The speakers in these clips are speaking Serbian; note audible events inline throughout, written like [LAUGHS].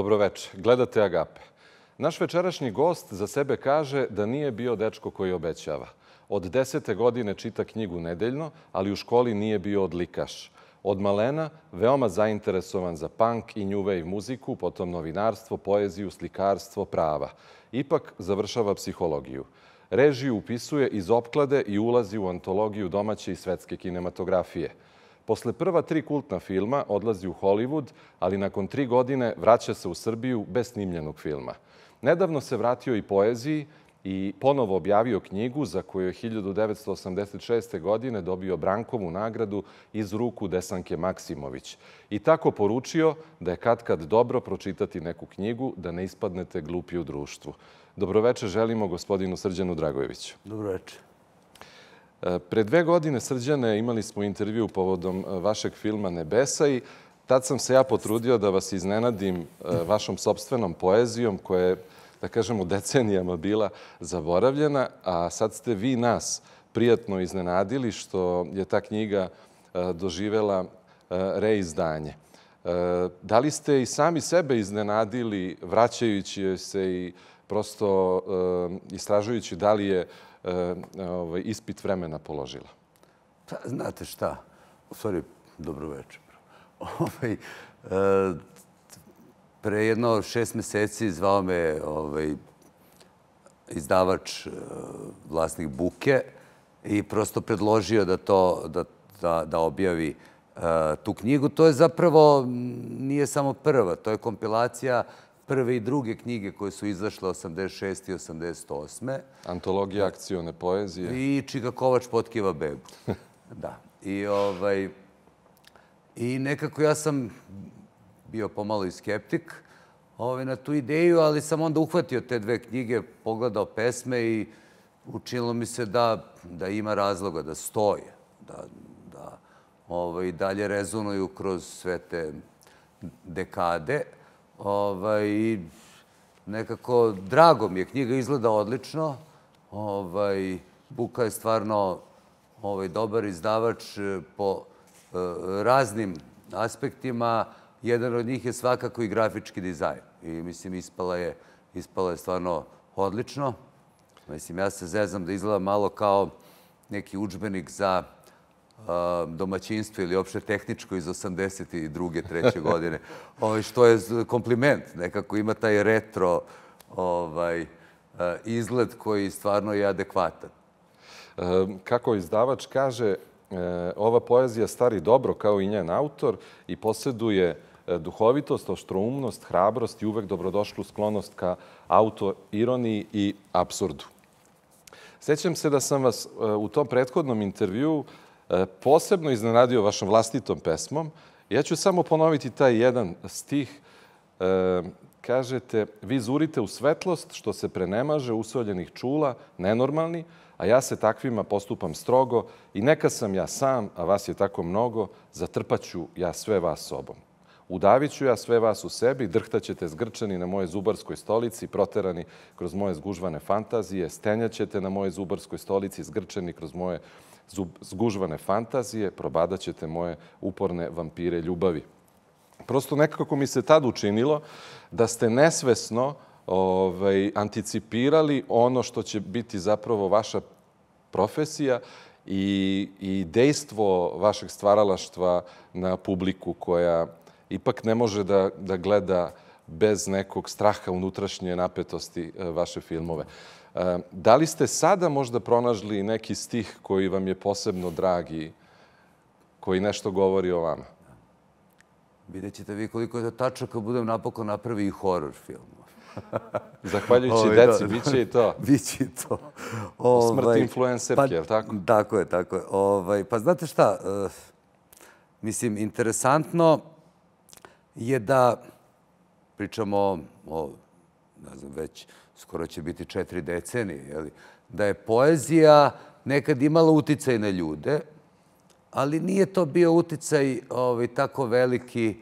Dobroveče. Gledate Agape. Naš večerašnji gost za sebe kaže da nije bio dečko koji obećava. Od desete godine čita knjigu nedeljno, ali u školi nije bio odlikaš. Od malena veoma zainteresovan za punk i new wave muziku, potom novinarstvo, poeziju, slikarstvo, prava. Ipak završava psihologiju. Režiju upisuje iz opklade i ulazi u antologiju domaće i svetske kinematografije. Posle prva tri kultna filma odlazi u Hollywood, ali nakon tri godine vraća se u Srbiju bez snimljenog filma. Nedavno se vratio i poeziji i ponovo objavio knjigu za koju je 1986. godine dobio Brankovu nagradu iz ruku Desanke Maksimović. I tako poručio da je kad kad dobro pročitati neku knjigu, da ne ispadnete glupi u društvu. Dobroveče želimo gospodinu Srđanu Dragojeviću. Dobroveče. Pre dve godine, Srđane, imali smo intervju povodom vašeg filma Nebesa i tad sam se ja potrudio da vas iznenadim vašom sobstvenom poezijom koja je, da kažemo, decenijama bila zaboravljena, a sad ste vi nas prijatno iznenadili što je ta knjiga doživela reizdanje. Da li ste i sami sebe iznenadili vraćajući se i prosto istražujući da li je ovaj, ispit vremena položila? Pa, znate šta, u stvari, dobro večer. [LAUGHS] Ovaj, pre jedno šest meseci zvao me ovaj, izdavač, vlasnik Buke i prosto predložio da to, da, da, da objavi tu knjigu. To je zapravo, nije samo prva, to je kompilacija prve i druge knjige koje su izašle 86. i 88. Antologija akcione poezije. I Čika Kovač potkiva bebu. [LAUGHS] da. I, ovaj, I nekako ja sam bio pomalo i skeptik ovaj, na tu ideju, ali sam onda uhvatio te dve knjige, pogledao pesme i učinilo mi se da, da ima razloga, da stoje, da, da ovaj, dalje rezonuju kroz sve te dekade. Ovaj, nekako drago mi je, knjiga izgleda odlično. Ovaj, Buka je stvarno ovaj, dobar izdavač eh, po eh, raznim aspektima. Jedan od njih je svakako i grafički dizajn. I mislim, ispala je, ispala je stvarno odlično. Mislim, ja se zezam da izgleda malo kao neki učbenik za domaćinstvo ili opšte tehničko iz 82. treće [LAUGHS] godine, ovaj, što je kompliment. Nekako ima taj retro ovaj, izgled koji stvarno je adekvatan. Kako izdavač kaže, ova poezija stari dobro kao i njen autor i posjeduje duhovitost, oštroumnost, hrabrost i uvek dobrodošlu sklonost ka autoironiji i absurdu. Sećam se da sam vas u tom prethodnom intervju posebno iznenadio vašom vlastitom pesmom. Ja ću samo ponoviti taj jedan stih. E, kažete, vi zurite u svetlost što se prenemaže usoljenih čula, nenormalni, a ja se takvima postupam strogo i neka sam ja sam, a vas je tako mnogo, zatrpaću ja sve vas sobom. Udavit ću ja sve vas u sebi, drhtaćete zgrčani na moje zubarskoj stolici, proterani kroz moje zgužvane fantazije, stenjaćete na moje zubarskoj stolici, zgrčani kroz moje zgužvane fantazije, probadat ćete moje uporne vampire ljubavi. Prosto nekako mi se tad učinilo da ste nesvesno ovaj, anticipirali ono što će biti zapravo vaša profesija i, i dejstvo vašeg stvaralaštva na publiku koja ipak ne može da, da gleda bez nekog straha unutrašnje napetosti eh, vaše filmove. E, da li ste sada možda pronažli neki stih koji vam je posebno dragi, koji nešto govori o vama? Vidjet ćete vi koliko je to tačno kad budem napokon napravi i horror film. [LAUGHS] Zahvaljujući Ove, ovaj, deci, bit će i to. [LAUGHS] Biće i to. Smrt ovaj, influencerke, pa, je li tako? Tako je, tako je. Ovaj, pa znate šta, uh, mislim, interesantno je da pričamo o, ne znam, već skoro će biti četiri decenije, jeli, da je poezija nekad imala uticaj na ljude, ali nije to bio uticaj ovaj, tako veliki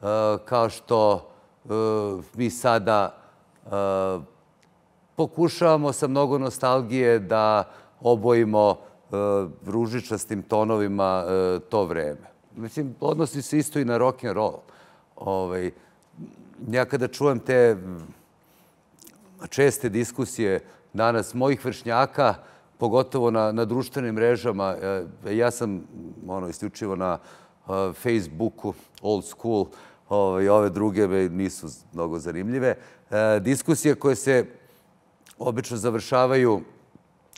uh, kao što uh, mi sada uh, pokušavamo sa mnogo nostalgije da obojimo ružičastim tonovima to vreme. Mislim, odnosi se isto i na rock and roll. Ovaj, ja kada čujem te česte diskusije danas mojih vršnjaka, pogotovo na, na društvenim mrežama, e, ja sam ono, isključivo na uh, Facebooku, old school, ovaj, ove druge nisu mnogo zanimljive. E, diskusije koje se obično završavaju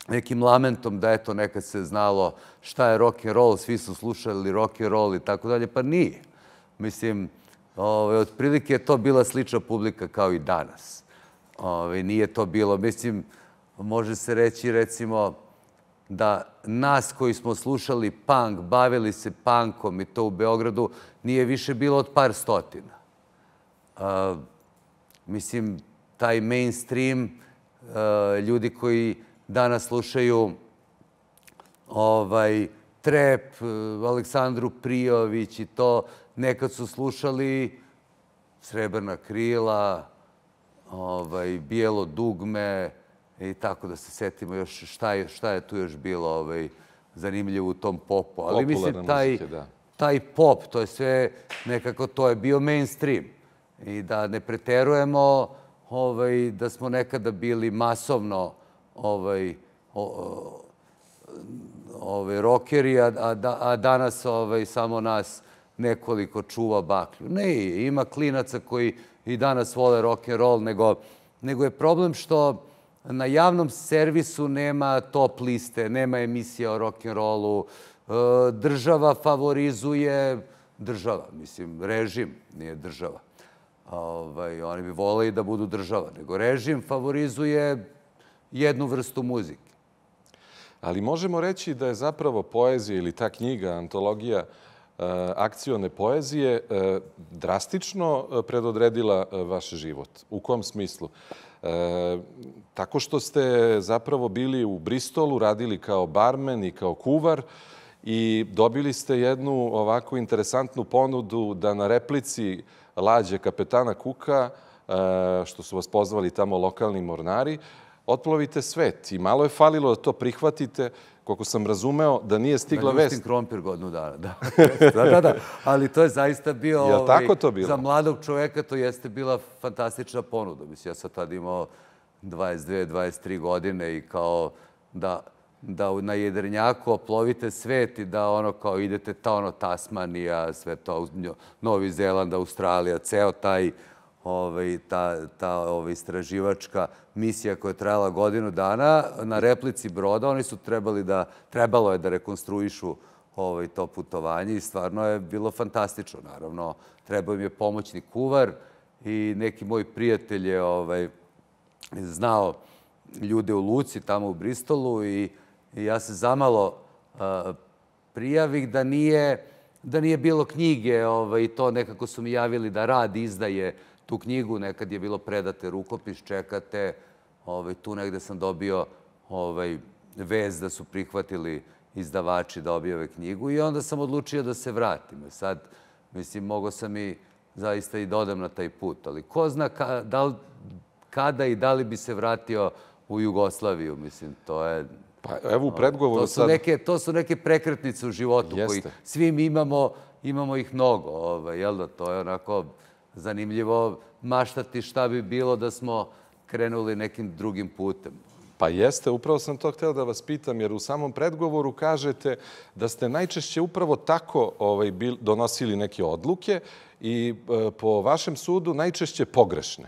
nekim lamentom da eto nekad se znalo šta je rock and roll, svi su slušali rock and roll i tako dalje, pa nije. Mislim, ovaj, otprilike je to bila slična publika kao i danas. Ovaj, nije to bilo, mislim, može se reći recimo da nas koji smo slušali punk, bavili se punkom i to u Beogradu, nije više bilo od par stotina. Uh, mislim, taj mainstream, uh, ljudi koji danas slušaju ovaj, Trep, Aleksandru Prijović i to, nekad su slušali Srebrna krila, ovaj, Bijelo dugme i tako da se setimo još šta je, šta je tu još bilo ovaj, zanimljivo u tom popu. Ali mislim, taj, muzike, da. taj pop, to je sve nekako, to je bio mainstream. I da ne preterujemo ovaj, da smo nekada bili masovno ovaj, o, ovaj, rokeri, a, a, da, a danas ovaj, samo nas nekoliko čuva baklju. Ne, ima klinaca koji i danas vole rock and roll, nego, nego je problem što na javnom servisu nema top liste, nema emisija o rock and rollu, e, država favorizuje država, mislim, režim, nije država. Ovaj, oni bi voleli da budu država, nego režim favorizuje jednu vrstu muzike. Ali možemo reći da je zapravo poezija ili ta knjiga, antologija akcione poezije e, drastično e, predodredila vaš život. U kom smislu? Tako što ste zapravo bili u Bristolu, radili kao barmen i kao kuvar i dobili ste jednu ovako interesantnu ponudu da na replici lađe kapetana Kuka, što su vas pozvali tamo lokalni mornari, otplovite svet. I malo je falilo da to prihvatite, koliko sam razumeo, da nije stigla da vest. Da krompir godinu dana, da. [LAUGHS] da, da, da. Ali to je zaista bio... Je ovaj, tako to bilo? Za mladog čoveka to jeste bila fantastična ponuda. Mislim, ja sam tad imao 22, 23 godine i kao da da na jedrenjaku oplovite svet i da ono kao idete ta ono Tasmanija, sve to, Novi Zeland, Australija, ceo taj ovaj, ta, ta ovaj, istraživačka misija koja je trajala godinu dana. Na replici broda oni su trebali da, trebalo je da rekonstruišu ovaj, to putovanje i stvarno je bilo fantastično. Naravno, trebao im je pomoćni kuvar i neki moj prijatelj je ovaj, znao ljude u Luci, tamo u Bristolu i, ja se zamalo prijavih da nije, da nije bilo knjige ovaj, to nekako su mi javili da rad izdaje tu knjigu, nekad je bilo predate rukopis, čekate, ovaj, tu negde sam dobio ovaj, vez da su prihvatili izdavači da objave knjigu i onda sam odlučio da se vratim. E sad, mislim, mogo sam i zaista i dodam na taj put, ali ko zna ka, da li, kada i da li bi se vratio u Jugoslaviju, mislim, to je... Pa evo u predgovoru to su sad... Neke, to su neke prekretnice u životu Jeste. koji svi mi imamo, imamo ih mnogo, ovaj, jel da? To je onako zanimljivo maštati šta bi bilo da smo krenuli nekim drugim putem. Pa jeste, upravo sam to hteo da vas pitam, jer u samom predgovoru kažete da ste najčešće upravo tako ovaj, donosili neke odluke i e, po vašem sudu najčešće pogrešne.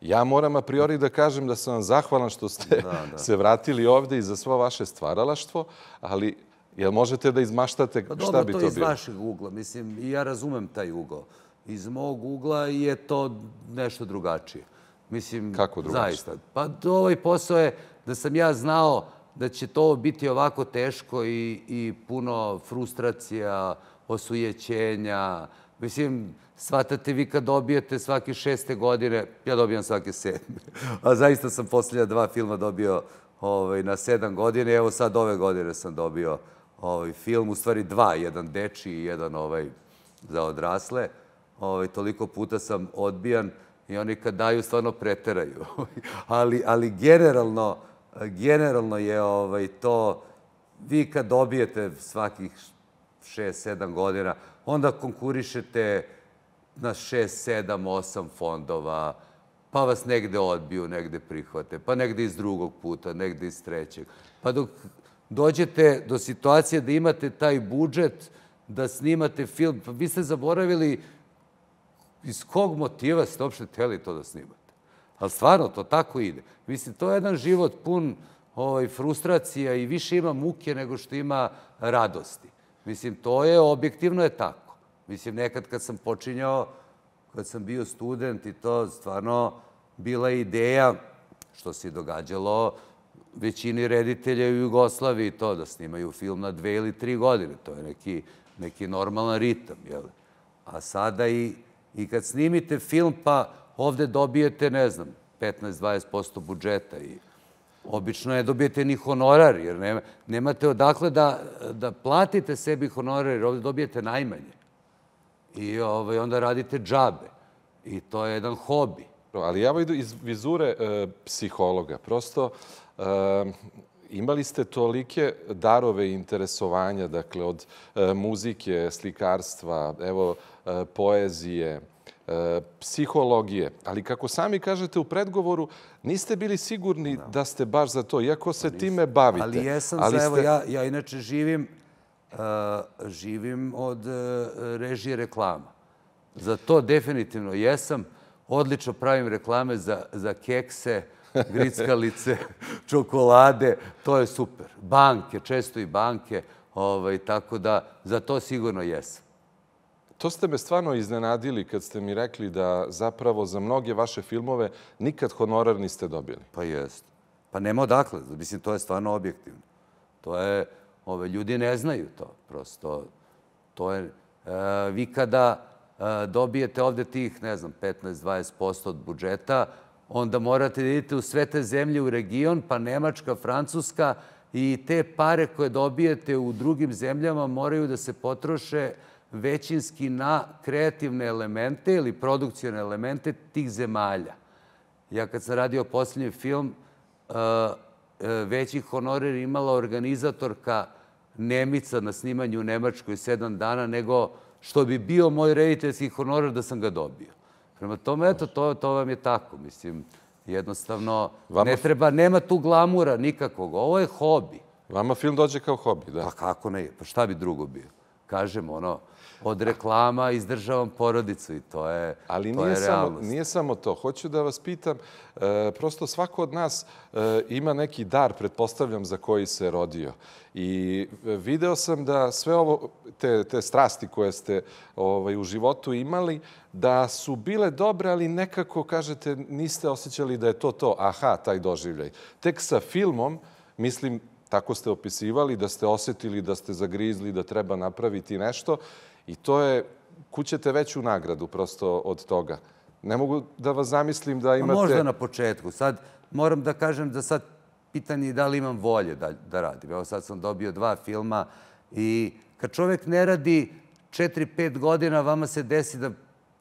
Ja moram a priori da kažem da sam vam zahvalan što ste da, da. [LAUGHS] se vratili ovde i za svo vaše stvaralaštvo, ali jel možete da izmaštate pa, šta bi to bilo? Dobro, to iz vašeg ugla. Mislim, ja razumem taj ugao iz mog ugla je to nešto drugačije. Mislim, Kako drugačije? Zaista. Pa ovaj posao je da sam ja znao da će to biti ovako teško i, i puno frustracija, osujećenja. Mislim, shvatate vi kad dobijete svake šeste godine, ja dobijam svake sedme. [LAUGHS] A zaista sam posljednja dva filma dobio ovaj, na sedam godine. Evo sad ove godine sam dobio ovaj, film, u stvari dva, jedan deči i jedan ovaj, za odrasle ovaj, toliko puta sam odbijan i oni kad daju stvarno preteraju. [LAUGHS] ali, ali generalno, generalno je ovaj, to, vi kad dobijete svakih 6-7 godina, onda konkurišete na šest, sedam, osam fondova, pa vas negde odbiju, negde prihvate, pa negde iz drugog puta, negde iz trećeg. Pa dok dođete do situacije da imate taj budžet, da snimate film, pa vi ste zaboravili iz kog motiva ste uopšte hteli to da snimate. Ali stvarno, to tako ide. Mislim, to je jedan život pun ovaj, frustracija i više ima muke nego što ima radosti. Mislim, to je, objektivno je tako. Mislim, nekad kad sam počinjao, kad sam bio student i to stvarno bila ideja, što se događalo većini reditelja u Jugoslaviji, to da snimaju film na dve ili tri godine. To je neki, neki normalan ritam, jel? A sada i, i kad snimite film, pa ovde dobijete, ne znam, 15-20% budžeta i obično ne dobijete ni honorar, jer nema, nemate odakle da, da platite sebi honorar, jer ovde dobijete najmanje. I ovaj, onda radite džabe. I to je jedan hobi. Ali ja idu iz vizure e, psihologa. Prosto e, imali ste tolike darove interesovanja, dakle, od e, muzike, slikarstva, evo, e, poezije, e, psihologije. Ali kako sami kažete u predgovoru, niste bili sigurni da, da ste baš za to, iako se time bavite. Ali jesam ali za, evo, ja, ja inače živim, uh, živim od uh, režije reklama. Za to definitivno jesam. Odlično pravim reklame za, za kekse, grickalice, čokolade. To je super. Banke, često i banke. Ovaj, tako da za to sigurno jesam. To ste me stvarno iznenadili kad ste mi rekli da zapravo za mnoge vaše filmove nikad honorar niste dobili. Pa jest. Pa nema odakle. Mislim, to je stvarno objektivno. To je, ove, ljudi ne znaju to. Prosto, to je, e, vi kada e, dobijete ovde tih, ne znam, 15-20% od budžeta, onda morate da idete u sve te zemlje u region, pa Nemačka, Francuska i te pare koje dobijete u drugim zemljama moraju da se potroše većinski na kreativne elemente ili produkcijone elemente tih zemalja. Ja kad sam radio posljednji film, uh, uh, veći honorar imala organizatorka Nemica na snimanju u Nemačkoj sedam dana nego što bi bio moj rediteljski honorar da sam ga dobio. Prema tome, eto, to, to vam je tako. Mislim, jednostavno, Vama... ne treba, nema tu glamura nikakvog. Ovo je hobi. Vama film dođe kao hobi, da? Pa kako ne? Pa šta bi drugo bio? Kažem, ono, od reklama izdržavam porodicu i to je Ali to nije, je samo, nije samo to. Hoću da vas pitam, e, prosto svako od nas e, ima neki dar, pretpostavljam, za koji se rodio. I e, video sam da sve ovo, te, te strasti koje ste ovaj, u životu imali, da su bile dobre, ali nekako, kažete, niste osjećali da je to to, aha, taj doživljaj. Tek sa filmom, mislim, tako ste opisivali, da ste osetili, da ste zagrizli, da treba napraviti nešto I to je, kućete veću nagradu prosto od toga. Ne mogu da vas zamislim da imate... Možda na početku. Sad moram da kažem da sad pitanje je da li imam volje da, da radim. Evo sad sam dobio dva filma i kad čovek ne radi 4-5 godina, vama se desi da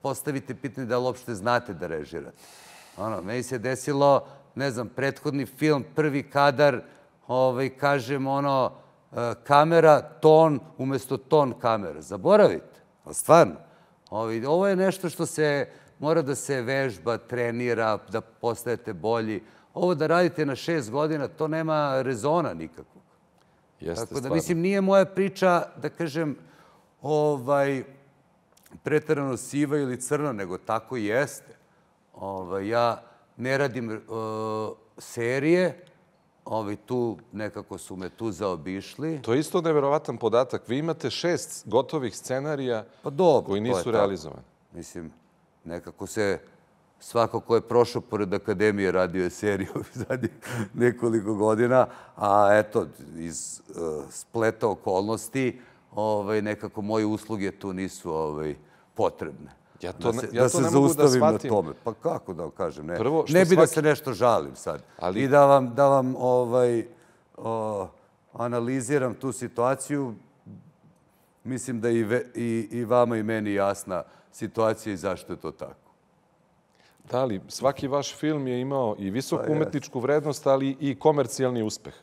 postavite pitanje da li uopšte znate da režirate. Ono, meni se desilo, ne znam, prethodni film, prvi kadar, ovaj, kažem, ono, kamera, ton, umesto ton kamera. Zaboravite, ali stvarno. Ovo je nešto što se mora da se vežba, trenira, da postajete bolji. Ovo da radite na šest godina, to nema rezona nikakvog. Jeste, Tako da, mislim, nije moja priča, da kažem, ovaj, pretarano siva ili crna, nego tako jeste. Ovaj, ja ne radim uh, serije, Ovi tu nekako su me tu zaobišli. To je isto neverovatan podatak. Vi imate šest gotovih scenarija pa dobro, koji nisu realizovani. Mislim, nekako se svako ko je prošao pored akademije radio je seriju [LAUGHS] zadnjih nekoliko godina, a eto, iz uh, spleta okolnosti, ovaj, nekako moje usluge tu nisu ovaj, potrebne. Ja to, da se, ja da to se ne mogu da shvatim. na tome. Pa kako da kažem, ne. Prvo, ne bi svaki... da se nešto žalim sad. Ali... I da vam, da vam ovaj, o, analiziram tu situaciju. Mislim da i, ve, i, i vama i meni jasna situacija i zašto je to tako. Da, ali svaki vaš film je imao i visoku pa, umetničku vrednost, ali i komercijalni uspeh.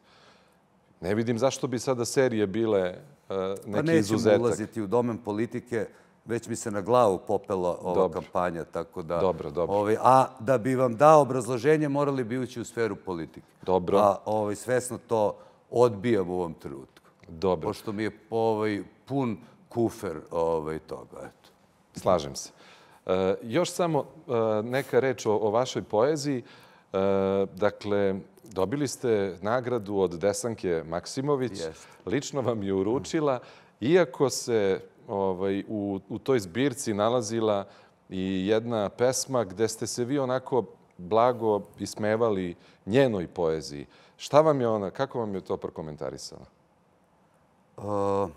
Ne vidim zašto bi sada serije bile uh, neki izuzetak. Pa nećemo ulaziti u domen politike već mi se na glavu popela ova Dobro. kampanja, tako da... Dobro, dobro. Ovaj, a da bi vam dao obrazloženje, morali bi ući u sferu politike. Dobro. A ovaj, svesno to odbijam u ovom trenutku. Dobro. Pošto mi je ovaj, pun kufer ovaj, toga. Eto. Slažem se. E, još samo e, neka reč o, o vašoj poeziji. E, dakle, dobili ste nagradu od Desanke Maksimović. Jeste. Lično vam je uručila, iako se ovaj, u, u toj zbirci nalazila i jedna pesma gde ste se vi onako blago ismevali njenoj poeziji. Šta vam je ona, kako vam je to prokomentarisala? Uh,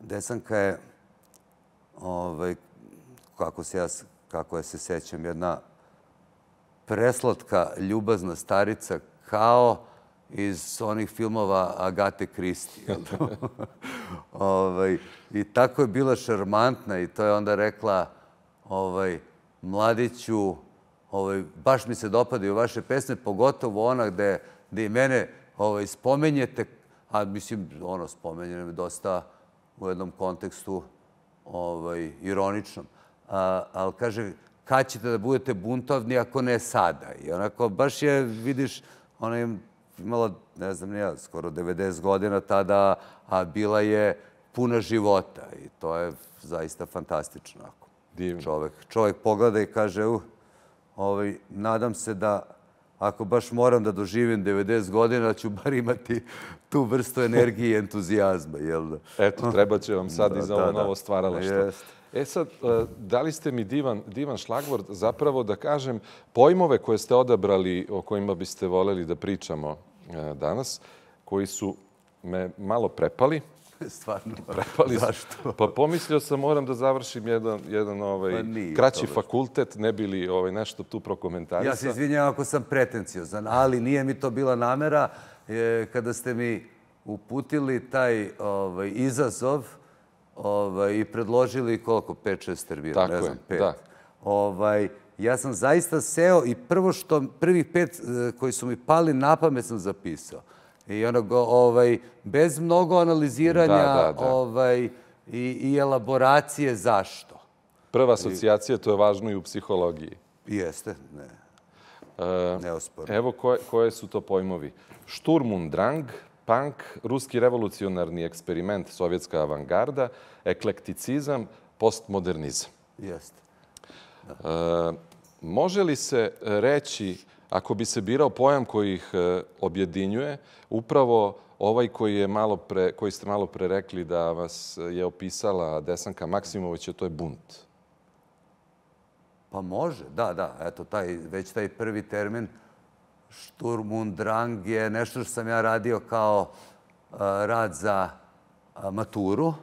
Desanka je, ovaj, kako se ja, kako ja se sećam, jedna preslatka, ljubazna starica, kao iz onih filmova Agate Kristi. [LAUGHS] [LAUGHS] ovaj, I tako je bila šarmantna i to je onda rekla, ovaj, mladiću, ovaj, baš mi se dopadaju vaše pesme, pogotovo ona gde, gde i mene ovaj, spomenjete, a mislim, ono, spomenjene me dosta u jednom kontekstu ovaj, ironičnom. A, ali kaže, kad ćete da budete buntovni ako ne sada? I onako, baš je, vidiš, ona je imala, ne znam, ja, skoro 90 godina tada, a bila je puna života i to je zaista fantastično. Ako Divno. čovek, čovek pogleda i kaže, uh, ovaj, nadam se da ako baš moram da doživim 90 godina, ću bar imati tu vrstu [LAUGHS] energije i entuzijazma, jel da? Eto, [LAUGHS] treba će vam sad Da, i za da, ovo da. novo stvaralaštvo. Jeste. E sad, e, dali ste mi divan, divan šlagvord, zapravo da kažem, pojmove koje ste odabrali, o kojima biste voleli da pričamo danas, koji su me malo prepali, [LAUGHS] Stvarno. prepali. Zašto? Pa pomislio sam moram da završim jedan, jedan ovaj, Pa nije kraći fakultet, ne bi li ovaj, nešto tu prokomentarisao. Ja se izvinjam ako sam pretenciozan, ali nije mi to bila namera. E, kada ste mi uputili taj ovaj, izazov ovaj, i predložili koliko, 5-6 termina, ne znam, pet. da. Ovaj, ja sam zaista seo i prvo što, prvih pet e, koji su mi pali na pamet sam zapisao. I ono, ovaj, bez mnogo analiziranja Da, da, da. Ovaj, i, i elaboracije zašto. Prva asocijacija, to je važno i u psihologiji. Jeste, ne, E, neosporno. Evo koje, koje su to pojmovi. Šturm und Drang, punk, ruski revolucionarni eksperiment, sovjetska avangarda, eklekticizam, postmodernizam. Jeste. E, može li se reći, ako bi se birao pojam koji ih e, objedinjuje, upravo ovaj koji, je malo pre, koji ste malo pre rekli da vas je opisala Desanka Maksimović, to je bunt. Pa može, da, da. Eto, taj, već taj prvi termin Sturm und Drang je nešto što sam ja radio kao a, rad za a, maturu.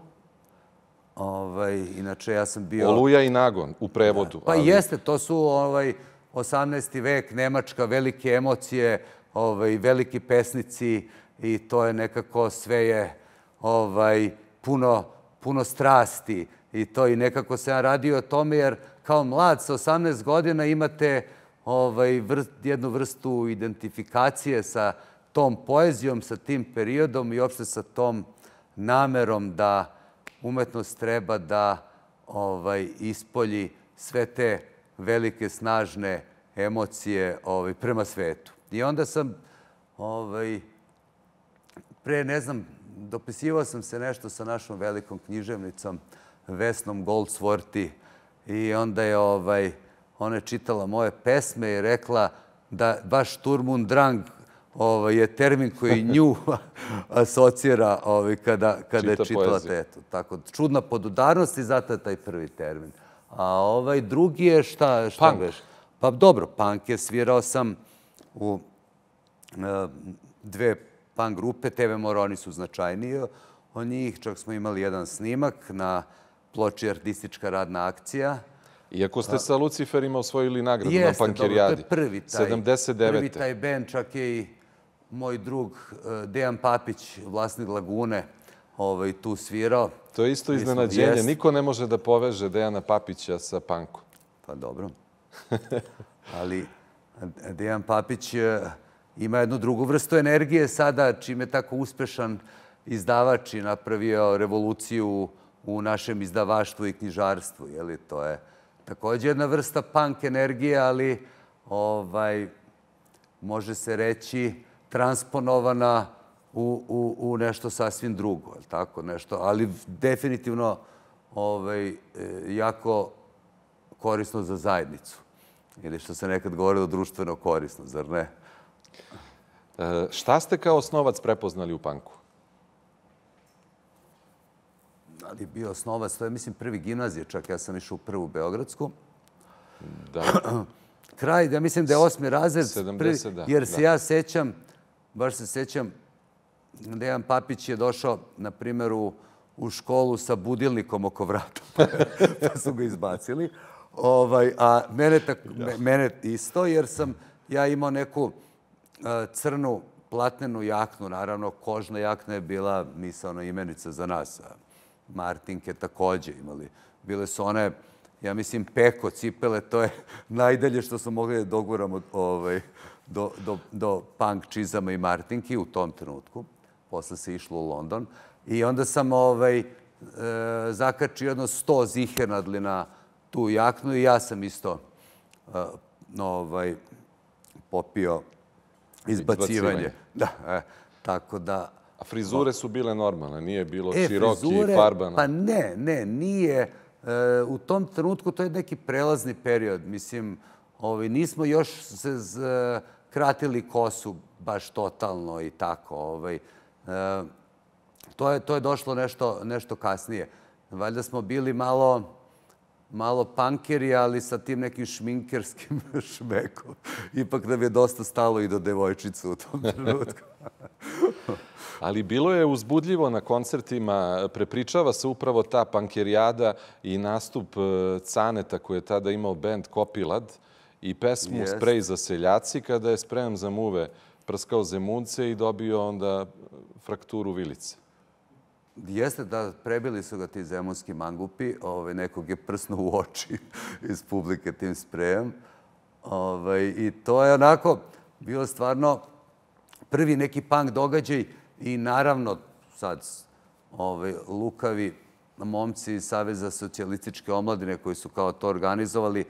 Ovaj, inače, ja sam bio... Oluja i nagon u prevodu. Pa jeste, to su ovaj, 18. vek, Nemačka, velike emocije, ovaj, veliki pesnici i to je nekako sve je ovaj, puno, puno strasti i to i nekako sam ja radio o tome jer kao mlad sa 18 godina imate ovaj, vrst, jednu vrstu identifikacije sa tom poezijom, sa tim periodom i uopšte sa tom namerom da umetnost treba da ovaj, ispolji sve te velike, snažne emocije ovaj, prema svetu. I onda sam ovaj, pre, ne znam, dopisivao sam se nešto sa našom velikom književnicom Vesnom Goldsworthy i onda je ovaj, ona je čitala moje pesme i rekla da baš Sturm und Drang ovaj, je termin koji [LAUGHS] nju asocira ovaj, kada, kada Čita je čitala poeziju. tetu. Tako, čudna podudarnost i zato je taj prvi termin. A ovaj drugi je šta? šta Punk. Pa dobro, punk je svirao sam u e, dve punk grupe, TV Moroni su značajniji od njih, čak smo imali jedan snimak na ploči Artistička radna akcija. Iako ste sa Luciferima osvojili nagradu na Jeste, dobro, to Pankirijadi. je prvi taj, 79. prvi taj band, čak je i moj drug e, Dejan Papić, vlasnik Lagune, ovaj, tu svirao. To je isto iznenađenje. Niko ne može da poveže Dejana Papića sa pankom. Pa dobro. [LAUGHS] Ali e, Dejan Papić ima jednu drugu vrstu energije sada, čim je tako uspešan izdavač i napravio revoluciju u u našem izdavaštvu i knjižarstvu. Jeli, to je takođe jedna vrsta punk energije, ali ovaj, može se reći transponovana u, u, u nešto sasvim drugo, je tako? Nešto, ali definitivno ovaj, e, jako korisno za zajednicu. Ili što se nekad govorilo društveno korisno, zar ne? E, šta ste kao osnovac prepoznali u panku? Ali bio osnovac, to je mislim prvi gimnazije, čak ja sam išao u prvu Beogradsku. Da. [CLEARS THROAT] Kraj, ja mislim da je osmi razred, 70, prvi, da, jer se da. ja sećam, baš se sećam, Dejan Papić je došao, na primjer, u, u školu sa budilnikom oko vrata, [LAUGHS] pa su ga izbacili. Ovaj, a mene, tak, me- mene isto, jer sam ja imao neku e, crnu platnenu jaknu, naravno kožna jakna je bila misalna imenica za nas. A Martinke takođe imali. Bile su one, ja mislim, peko cipele, to je [LAUGHS] najdalje što smo mogli da doguramo ovaj, do, do, do punk čizama i Martinki u tom trenutku. Posle se išlo u London. I onda sam ovaj, e, zakačio jedno sto zihernadli na tu jaknu i ja sam isto e, ovaj, popio izbacivanje. Izbacivanje. Da, e, tako da... A frizure su bile normalne, nije bilo E, široki frizure, i farbano. Pa ne, ne, nije. E, u tom trenutku to je neki prelazni period. Mislim, ovaj, nismo još se z, kratili kosu baš totalno i tako. Ovaj. E, to, je, to je došlo nešto, nešto kasnije. Valjda smo bili malo malo pankeri, ali sa tim nekim šminkerskim [LAUGHS] šmekom. Ipak nam je dosta stalo i do devojčica u tom [LAUGHS] trenutku. Ali bilo je uzbudljivo na koncertima, prepričava se upravo ta pankerijada i nastup e, Caneta koji je tada imao band Kopilad i pesmu. Sprej za seljaci kada je spreman za muve prskao zemunce i dobio onda frakturu vilice. Jeste da prebili su ga ti zemunski mangupi, ovaj, nekog je prsno u oči [LAUGHS] iz publike tim sprejem. Ovaj, I to je onako bilo stvarno prvi neki punk događaj i naravno sad ovaj, lukavi momci iz Saveza socijalističke omladine koji su kao to organizovali,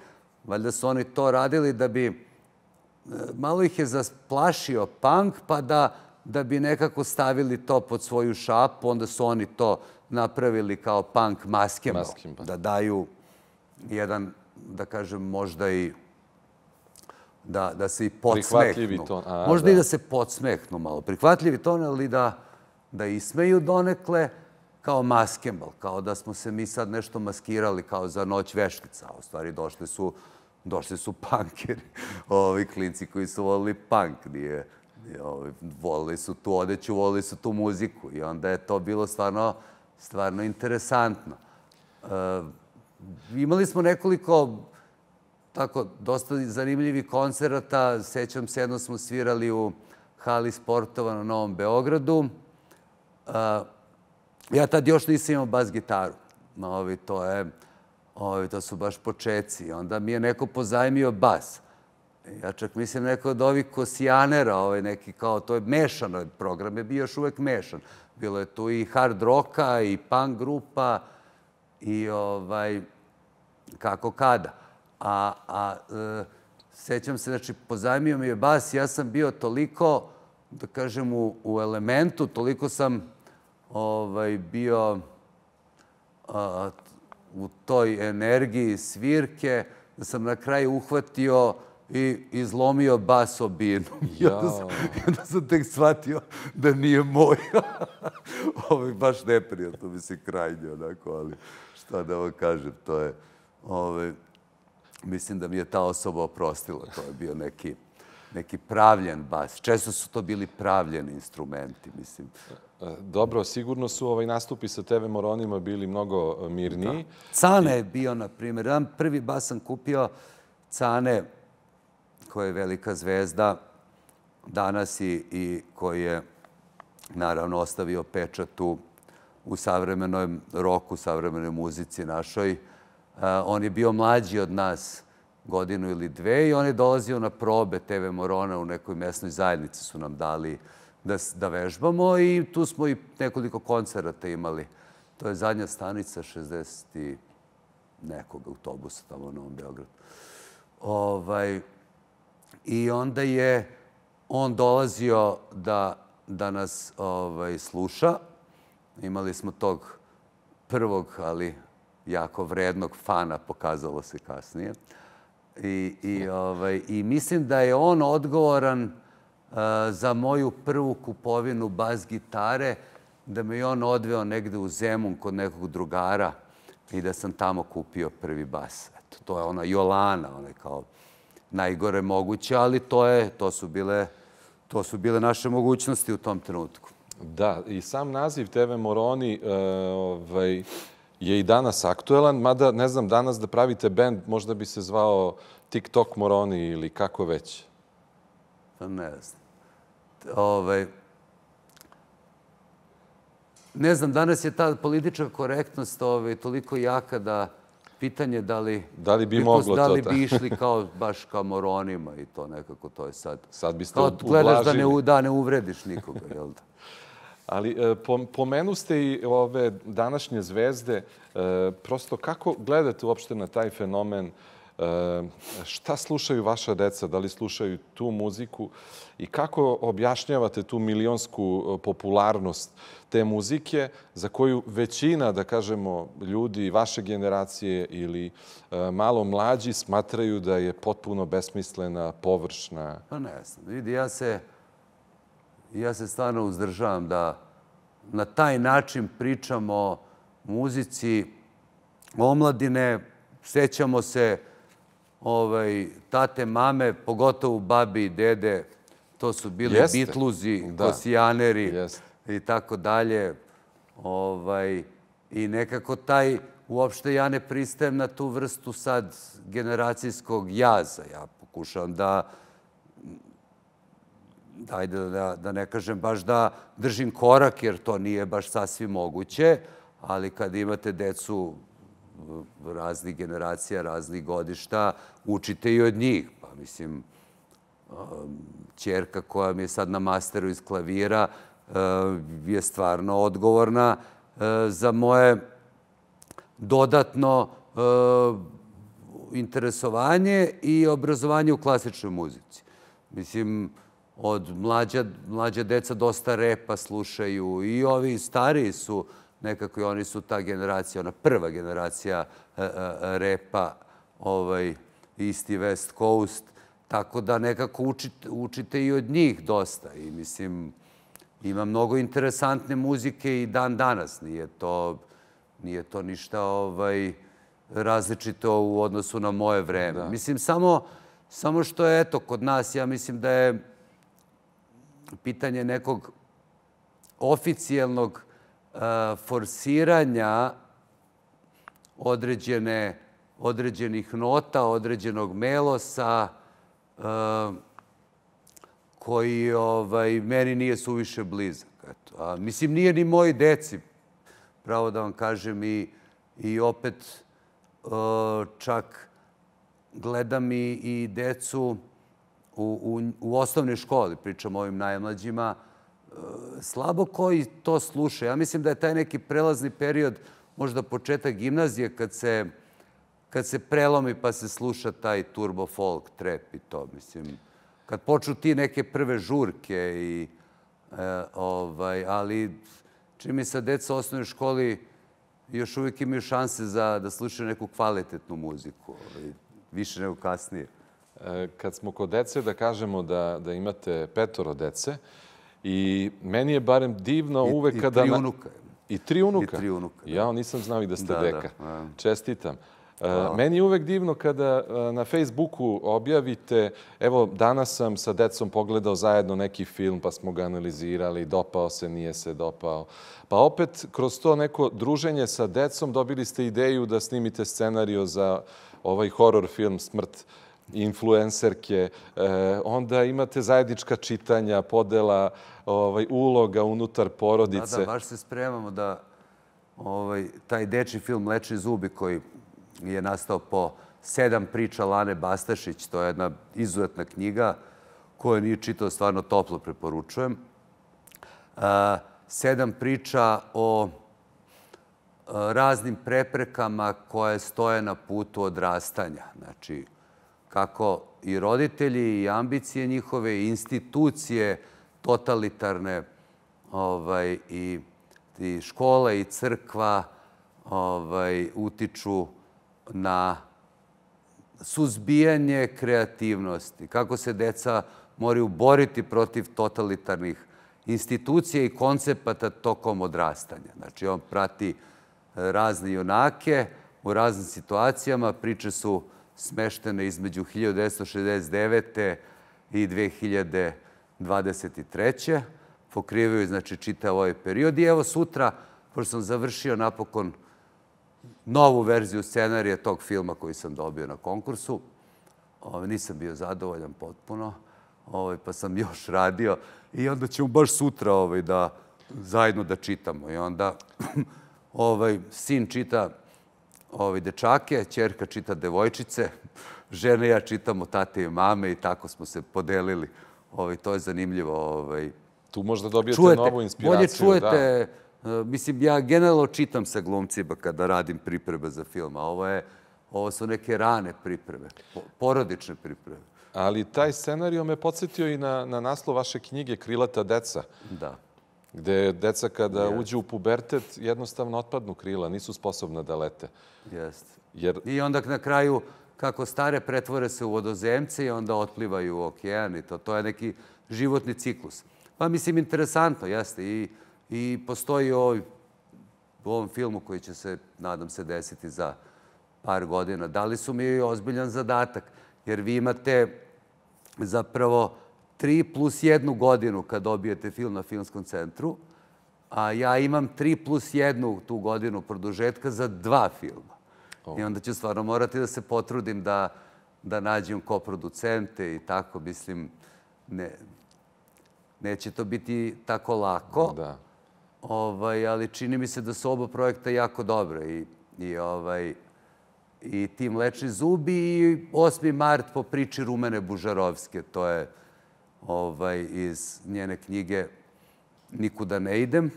valjda su oni to radili da bi e, malo ih je zasplašio punk, pa da, da bi nekako stavili to pod svoju šapu, onda su oni to napravili kao punk maskembal. Maskembal. Da daju jedan, da kažem, možda i da, da se i podsmehnu. ton, a, Možda da. i da se podsmehnu malo. Prihvatljivi ton, ali da, da ismeju donekle kao maskembal, kao da smo se mi sad nešto maskirali kao za noć veštica. U stvari došli su, došli su punkeri, [LAUGHS] ovi klinci koji su volili punk. Nije, ovi, volili su tu odeću, volili su tu muziku i onda je to bilo stvarno, stvarno interesantno. E, imali smo nekoliko tako dosta zanimljivih koncerata. Sećam se, jedno smo svirali u hali sportova na Novom Beogradu. A, ja tad još nisam imao bas gitaru. Ovi, to, je, ovi, to su baš počeci. Onda mi je neko pozajmio bas. Ja čak mislim neko od ovih kosijanera, ovaj neki kao, to je mešano, program je bio još uvek mešan. Bilo je tu i hard roka, i punk grupa, i ovaj, kako kada. A, a e, sećam se, znači, pozajmio mi je bas, ja sam bio toliko, da kažem, u, u elementu, toliko sam ovaj, bio a, u toj energiji svirke, da sam na kraju uhvatio i izlomio bas obinu. [LAUGHS] I onda sam, i onda sam tek shvatio da nije moj. [LAUGHS] Ovo baš neprijatno, mislim, krajnje onako, ali šta da vam kažem, to je... Ove, mislim da mi je ta osoba oprostila. To je bio neki, neki pravljen bas. Često su to bili pravljeni instrumenti, mislim. E, Dobro, sigurno su ovaj nastupi sa TV Moronima bili mnogo e, mirniji. Cane je bio, na primjer, jedan prvi bas sam kupio Cane, koja je velika zvezda danas i, i koji je naravno ostavio pečat u, u savremenoj roku, savremenoj muzici našoj. Uh, on je bio mlađi od nas godinu ili dve i on je dolazio na probe TV Morona u nekoj mesnoj zajednici su nam dali da, da vežbamo i tu smo i nekoliko koncerata imali To je zadnja stanica 60 i nekog autobusa tamo u Novom Beogradu. Ovaj, I onda je on dolazio da, da nas ovaj, sluša. Imali smo tog prvog, ali jako vrednog fana, pokazalo se kasnije. I, i, ovaj, I mislim da je on odgovoran uh, za moju prvu kupovinu bas gitare, da me on odveo negde u Zemun kod nekog drugara i da sam tamo kupio prvi bas. Eto, to je ona Jolana, onaj kao najgore moguće, ali to, je, to, su bile, to su bile naše mogućnosti u tom trenutku. Da, i sam naziv TV Moroni uh, ovaj, je i danas aktuelan, mada ne znam, danas da pravite bend, možda bi se zvao TikTok Moroni ili kako već. Pa ne znam. Ovaj, ne znam, danas je ta politička korektnost ovaj, toliko jaka da pitanje da li... Da li bi moglo da to? li bi išli kao, baš kao moronima i to nekako, to je sad... Sad biste kao, ublažili. Gledaš da ne, da ne uvrediš nikoga, jel da? [LAUGHS] Ali e, pomenu ste i ove današnje zvezde. E, prosto kako gledate uopšte na taj fenomen? E, šta slušaju vaša deca? Da li slušaju tu muziku? I kako objašnjavate tu milionsku popularnost te muzike za koju većina, da kažemo, ljudi vaše generacije ili malo mlađi smatraju da je potpuno besmislena, površna? Pa ne znam. Vidi, ja se ja se stvarno uzdržavam da na taj način pričamo o muzici omladine. Sećamo se ovaj, tate, mame, pogotovo babi i dede. To su bili Jeste. Bitluzi, Da. Kosijaneri Jeste. i tako dalje. Ovaj, I nekako taj, uopšte ja ne pristajem na tu vrstu sad generacijskog jaza. Ja pokušavam da ajde da, da ne kažem baš da držim korak, jer to nije baš sasvim moguće, ali kad imate decu raznih generacija, raznih godišta, učite i od njih. Pa mislim, čerka koja mi je sad na masteru iz klavira je stvarno odgovorna za moje dodatno interesovanje i obrazovanje u klasičnoj muzici. Mislim, od mlađa, mlađa deca dosta repa slušaju i ovi stariji su nekako i oni su ta generacija, ona prva generacija e, e, repa, ovaj, isti West Coast, tako da nekako učite, učite i od njih dosta i mislim ima mnogo interesantne muzike i dan danas, nije to, nije to ništa ovaj, različito u odnosu na moje vreme. Da. Mislim, samo, samo što je, eto, kod nas, ja mislim da je pitanje nekog oficijelnog uh, forsiranja određene, određenih nota, određenog melosa, uh, koji ovaj, meni nije suviše blizak. Eto. A, mislim, nije ni moji deci, pravo da vam kažem, i, i opet uh, čak gledam i, i decu u, u, osnovnoj školi, pričam o ovim najmlađima, e, slabo koji to sluša. Ja mislim da je taj neki prelazni period, možda početak gimnazije, kad se, kad se prelomi pa se sluša taj turbo folk, trap i to. Mislim, kad počnu ti neke prve žurke i e, ovaj, ali čini mi se deca u osnovnoj školi još uvijek imaju šanse za, da slušaju neku kvalitetnu muziku, ovaj, više nego kasnije. Kad smo kod dece, da kažemo da, da imate petoro dece i meni je barem divno I, uvek i kada... tri na- unuka. I tri unuka? I tri unuka, da. Ja nisam znao i da ste Da, da, deka. da. Čestitam. E, Meni je uvek divno kada e, na Facebooku objavite, evo danas sam sa decom pogledao zajedno neki film pa smo ga analizirali, dopao se, nije se dopao. Pa opet kroz to neko druženje sa decom dobili ste ideju da snimite scenario za ovaj horor film Smrt influencerke, e, onda imate zajednička čitanja, podela ovaj, uloga unutar porodice. Da, da, baš se spremamo da ovaj, taj deči film Leči zubi koji je nastao po sedam priča Lane Bastašić, to je jedna izuzetna knjiga koju nije čitao, stvarno toplo preporučujem. A, sedam priča o raznim preprekama koje stoje na putu odrastanja. Znači, kako i roditelji i ambicije njihove i institucije totalitarne ovaj, i, i škole i crkva ovaj, utiču na suzbijanje kreativnosti, kako se deca moraju boriti protiv totalitarnih institucija i koncepata tokom odrastanja. Znači, on prati e, razne junake u raznim situacijama. Priče su smeštene između 1969. i 2023. Pokrivaju, znači, čitav ovaj period. I evo sutra, pošto sam završio napokon novu verziju scenarija tog filma koji sam dobio na konkursu, ovaj, nisam bio zadovoljan potpuno, ovaj, pa sam još radio i onda ćemo baš sutra ovaj, da zajedno da čitamo. I onda [CLEARS THROAT] ovaj, sin čita ovaj, dečake, čerka čita devojčice, žene ja čitamo tate i mame i tako smo se podelili. Ovaj, to je zanimljivo. Ovaj. Tu možda dobijete čujete, novu inspiraciju. Bolje čujete, da. mislim, ja generalno čitam sa glumcima kada radim pripreme za film, a ovo, je, ovo su neke rane pripreme, porodične pripreme. Ali taj scenario me podsjetio i na, na naslov vaše knjige Krilata deca. Da. Gde deca kada Jest. uđu u pubertet jednostavno otpadnu krila, nisu sposobna da lete. Jest. Jer... I onda na kraju kako stare pretvore se u vodozemce i onda otplivaju u okean i to, to je neki životni ciklus. Pa mislim, interesantno, jeste. I, i postoji ovaj, u ovom filmu koji će se, nadam se, desiti za par godina. Dali su mi ozbiljan zadatak jer vi imate zapravo tri plus jednu godinu kad dobijete film na Filmskom centru, a ja imam tri plus jednu tu godinu produžetka za dva filma. Oh. I onda ću stvarno morati da se potrudim da, da nađem koproducente i tako, mislim, ne, neće to biti tako lako. Da. Ovaj, ali čini mi se da su oba projekta jako dobre i, i ovaj, i ti mlečni zubi i 8. mart po priči Rumene Bužarovske. To je ovaj, iz njene knjige Nikuda ne idem.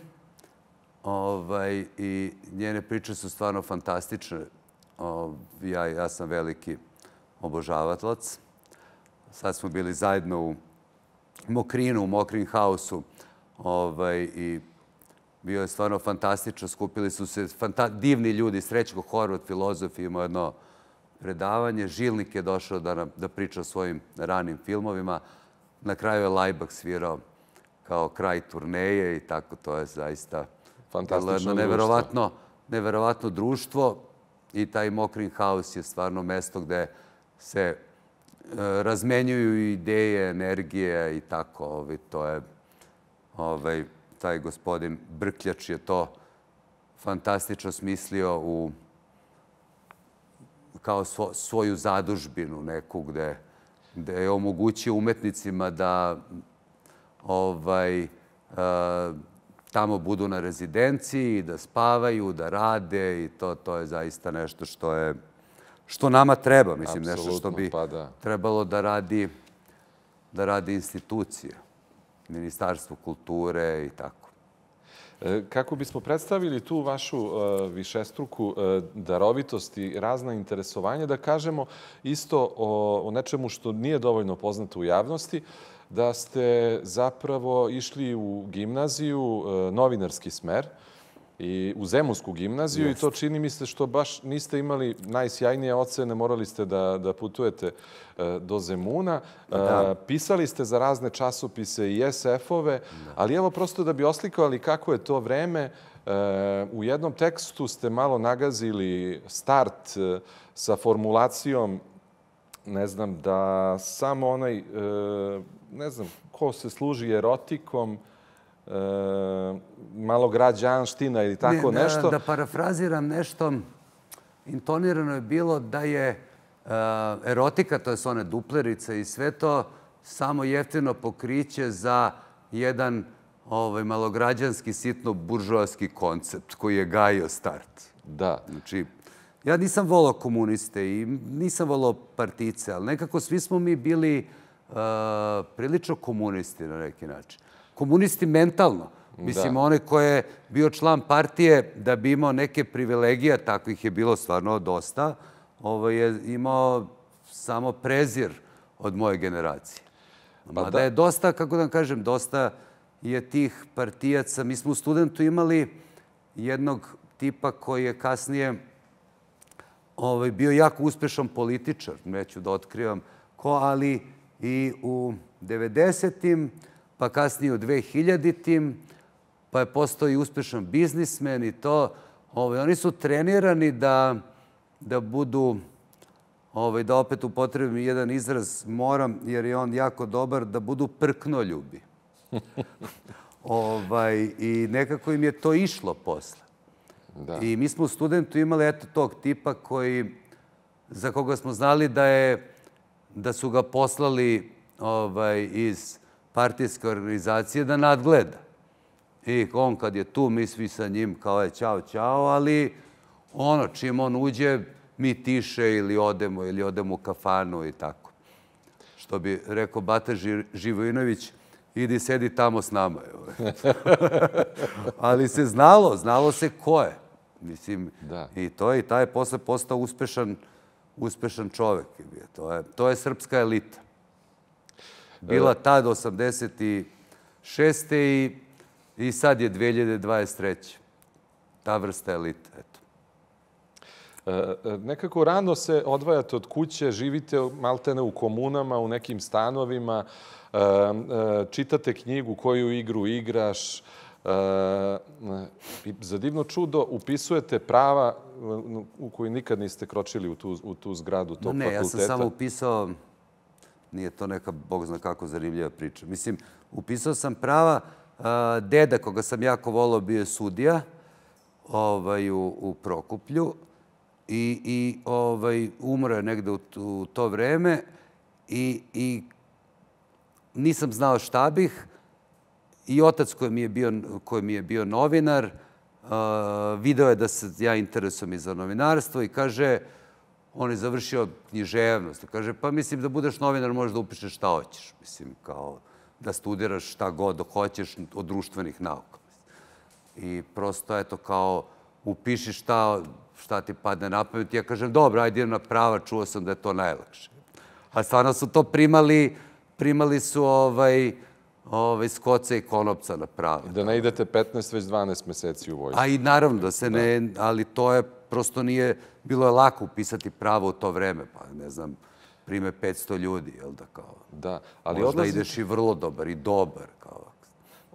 Ovaj, I njene priče su stvarno fantastične. Ovaj, ja, ja sam veliki obožavatlac. Sad smo bili zajedno u Mokrinu, u Mokrin hausu. Ovaj, I Bio je stvarno fantastično. Skupili su se fanta divni ljudi. Srećko Horvat, filozof, imao jedno predavanje. Žilnik je došao da, nam, da priča o svojim ranim filmovima. Na kraju je Lajbak svirao kao kraj turneje i tako. To je zaista fantastično neverovatno, neverovatno društvo. I taj Mokrin House je stvarno mesto gde se e, razmenjuju ideje, energije i tako. Ovi, to je ovaj, taj gospodin Brkljač je to fantastično smislio u kao svo, svoju zadužbinu neku gde, gde je omogućio umetnicima da ovaj, a, tamo budu na rezidenciji, da spavaju, da rade i to, to je zaista nešto što je što nama treba, mislim, Absolutno, nešto što bi pa da. trebalo da radi, da radi institucija. Ministarstvo kulture i tako. E, kako bismo predstavili tu vašu e, višestruku e, darovitost i razna interesovanja, da kažemo isto o, o nečemu što nije dovoljno poznato u javnosti, da ste zapravo išli u gimnaziju, novinarski smer, i u Zemunsku gimnaziju i to čini mi se što baš niste imali najsjajnije ocene, morali ste da, da putujete e, do Zemuna. E, da. Pisali ste za razne časopise i SF-ove, da. ali evo prosto da bi oslikali kako je to vreme, e, u jednom tekstu ste malo nagazili start sa formulacijom ne znam, da samo onaj, ne znam, ko se služi erotikom, e, malo građanština ili tako ne, da, nešto. Da parafraziram nešto, intonirano je bilo da je e, erotika, to je one duplerice i sve to, samo jeftino pokriće za jedan ovaj, malograđanski, sitno buržoaski koncept koji je gajio start. Da. Znači, ja nisam volao komuniste i nisam volao partice, ali nekako svi smo mi bili uh, prilično komunisti na neki način. Komunisti mentalno. Mislim, Da. onaj ko je bio član partije da bi imao neke privilegije, takvih je bilo stvarno dosta, ovaj, je imao samo prezir od moje generacije. Mada da. je dosta, kako da vam kažem, dosta je tih partijaca. Mi smo u studentu imali jednog tipa koji je kasnije ovaj, bio jako uspešan političar, neću da otkrivam ko, ali i u 90-im, pa kasnije u 2000-im, pa je postao i uspešan biznismen i to. Ovaj, oni su trenirani da, da budu, ovaj, da opet upotrebim jedan izraz, moram, jer je on jako dobar, da budu prknoljubi. [LAUGHS] ovaj, I nekako im je to išlo posle. Da. I mi smo u studentu imali eto tog tipa koji, za koga smo znali da je, da su ga poslali ovaj, iz partijske organizacije da nadgleda. I on kad je tu, mi svi sa njim kao je čao, čao, ali ono, čim on uđe, mi tiše ili odemo, ili odemo u kafanu i tako. Što bi rekao Bata Ži- Živojinović, idi sedi tamo s nama. [LAUGHS] ali se znalo, znalo se ko je. Mislim, Da. i to je, i taj je posle postao uspešan, uspešan čovek. To je, to je srpska elita. Bila tad 86. i, i sad je 2023. Ta vrsta elite, eto. E, e, nekako rano se odvajate od kuće, živite maltene u komunama, u nekim stanovima, e, e, čitate knjigu koju igru igraš, i za divno čudo upisujete prava u koji nikad niste kročili u tu, u tu zgradu tog Ma ne, ja sam fakulteta. samo upisao, nije to neka, bog zna kako, zanimljiva priča. Mislim, upisao sam prava, deda koga sam jako volao bio je sudija ovaj, u, u Prokuplju i, i ovaj, umro je negde u, to vreme i, i nisam znao šta bih i otac koji mi je bio, mi je bio novinar uh, video je da se ja interesujem i za novinarstvo i kaže, on je završio književnost. Kaže, pa mislim da budeš novinar možeš da upišeš šta hoćeš. Mislim, kao da studiraš šta god hoćeš od društvenih nauka. I prosto, eto, kao upiši šta, šta ti padne na pamet. Ja kažem, dobro, ajde na prava, čuo sam da je to najlakše. A stvarno su to primali, primali su ovaj, ovaj, skoce i konopca na prava. Da ne idete 15, već 12 meseci u vojsku. A i naravno da se ne, ali to je, prosto nije, bilo je lako upisati pravo u to vreme, pa ne znam, prime 500 ljudi, jel da kao. Da, ali Možda odlazite, ideš i vrlo dobar i dobar, kao.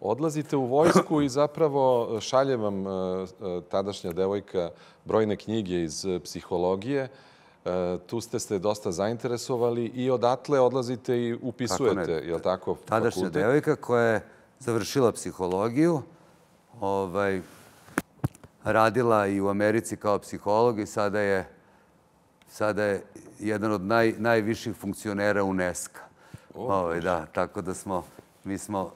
odlazite u vojsku i zapravo šalje vam e, e, tadašnja devojka brojne knjige iz e, psihologije. E, Tu ste se dosta zainteresovali i odatle odlazite i upisujete, je li tako? Tadašnja fakultet? devojka koja je završila psihologiju, ovaj, radila i u Americi kao psiholog i sada je, sada je jedan od naj, najviših funkcionera UNESCO. Ovaj, da, tako da smo, mi smo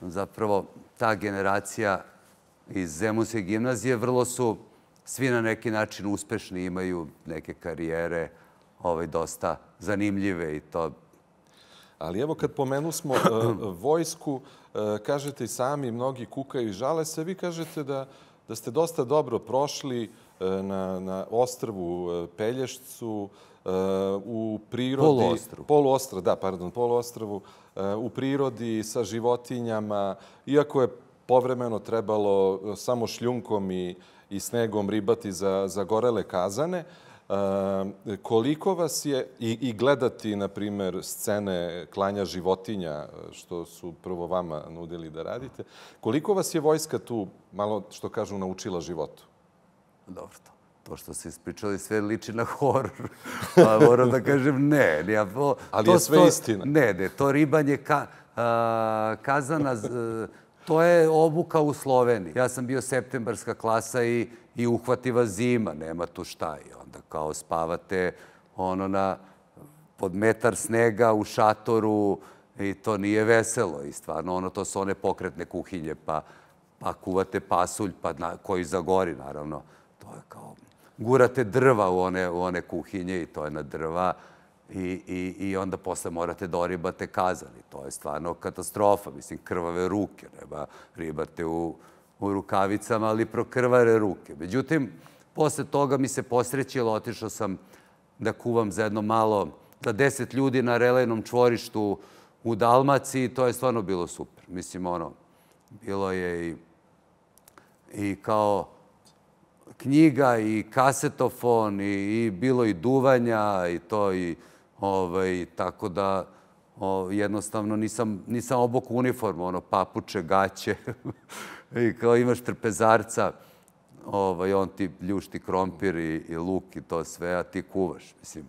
zapravo ta generacija iz Zemunske gimnazije vrlo su svi na neki način uspešni, imaju neke karijere ovaj, dosta zanimljive i to Ali evo kad pomenu smo e, vojsku, e, kažete i sami, mnogi kukaju i žale se, vi kažete da, da ste dosta dobro prošli e, na, na ostrvu e, Pelješcu, e, u prirodi... Poluostrvu. Poluostra, da, pardon, poluostrvu, e, u prirodi sa životinjama, iako je povremeno trebalo samo šljunkom i, i snegom ribati za, za gorele kazane, E, koliko vas je i, i gledati, na primer, scene klanja životinja, što su prvo vama nudili da radite, koliko vas je vojska tu, malo što kažu, naučila životu? Dobro, to, to što ste ispričali sve liči na horor. [LAUGHS] A moram da kažem ne. ne to, Ali to, je sve to, istina. Ne, ne, to ribanje ka, a, kazana, z- to je obuka u Sloveniji. Ja sam bio septembarska klasa i, i uhvativa zima, nema tu šta. I onda kao spavate ono na, pod metar snega u šatoru i to nije veselo. I stvarno, ono, to su one pokretne kuhinje, pa, pa kuvate pasulj, pa na, koji zagori, naravno. To je kao, gurate drva u one, u one kuhinje i to je na drva. i, i, i onda posle morate da oribate kazani. To je stvarno katastrofa. Mislim, krvave ruke. Treba ribate u, u rukavicama, ali prokrvare ruke. Međutim, posle toga mi se posrećilo, otišao sam da kuvam za jedno malo, za deset ljudi na relejnom čvorištu u Dalmaciji. To je stvarno bilo super. Mislim, ono, bilo je i, i kao knjiga i kasetofon i, i bilo i duvanja i to i ovaj, tako da o, jednostavno nisam, nisam obok uniformu, ono, papuče, gaće [LAUGHS] i kao imaš trpezarca, ovaj, on ti ljušti krompir i, i luk i to sve, a ti kuvaš. Mislim,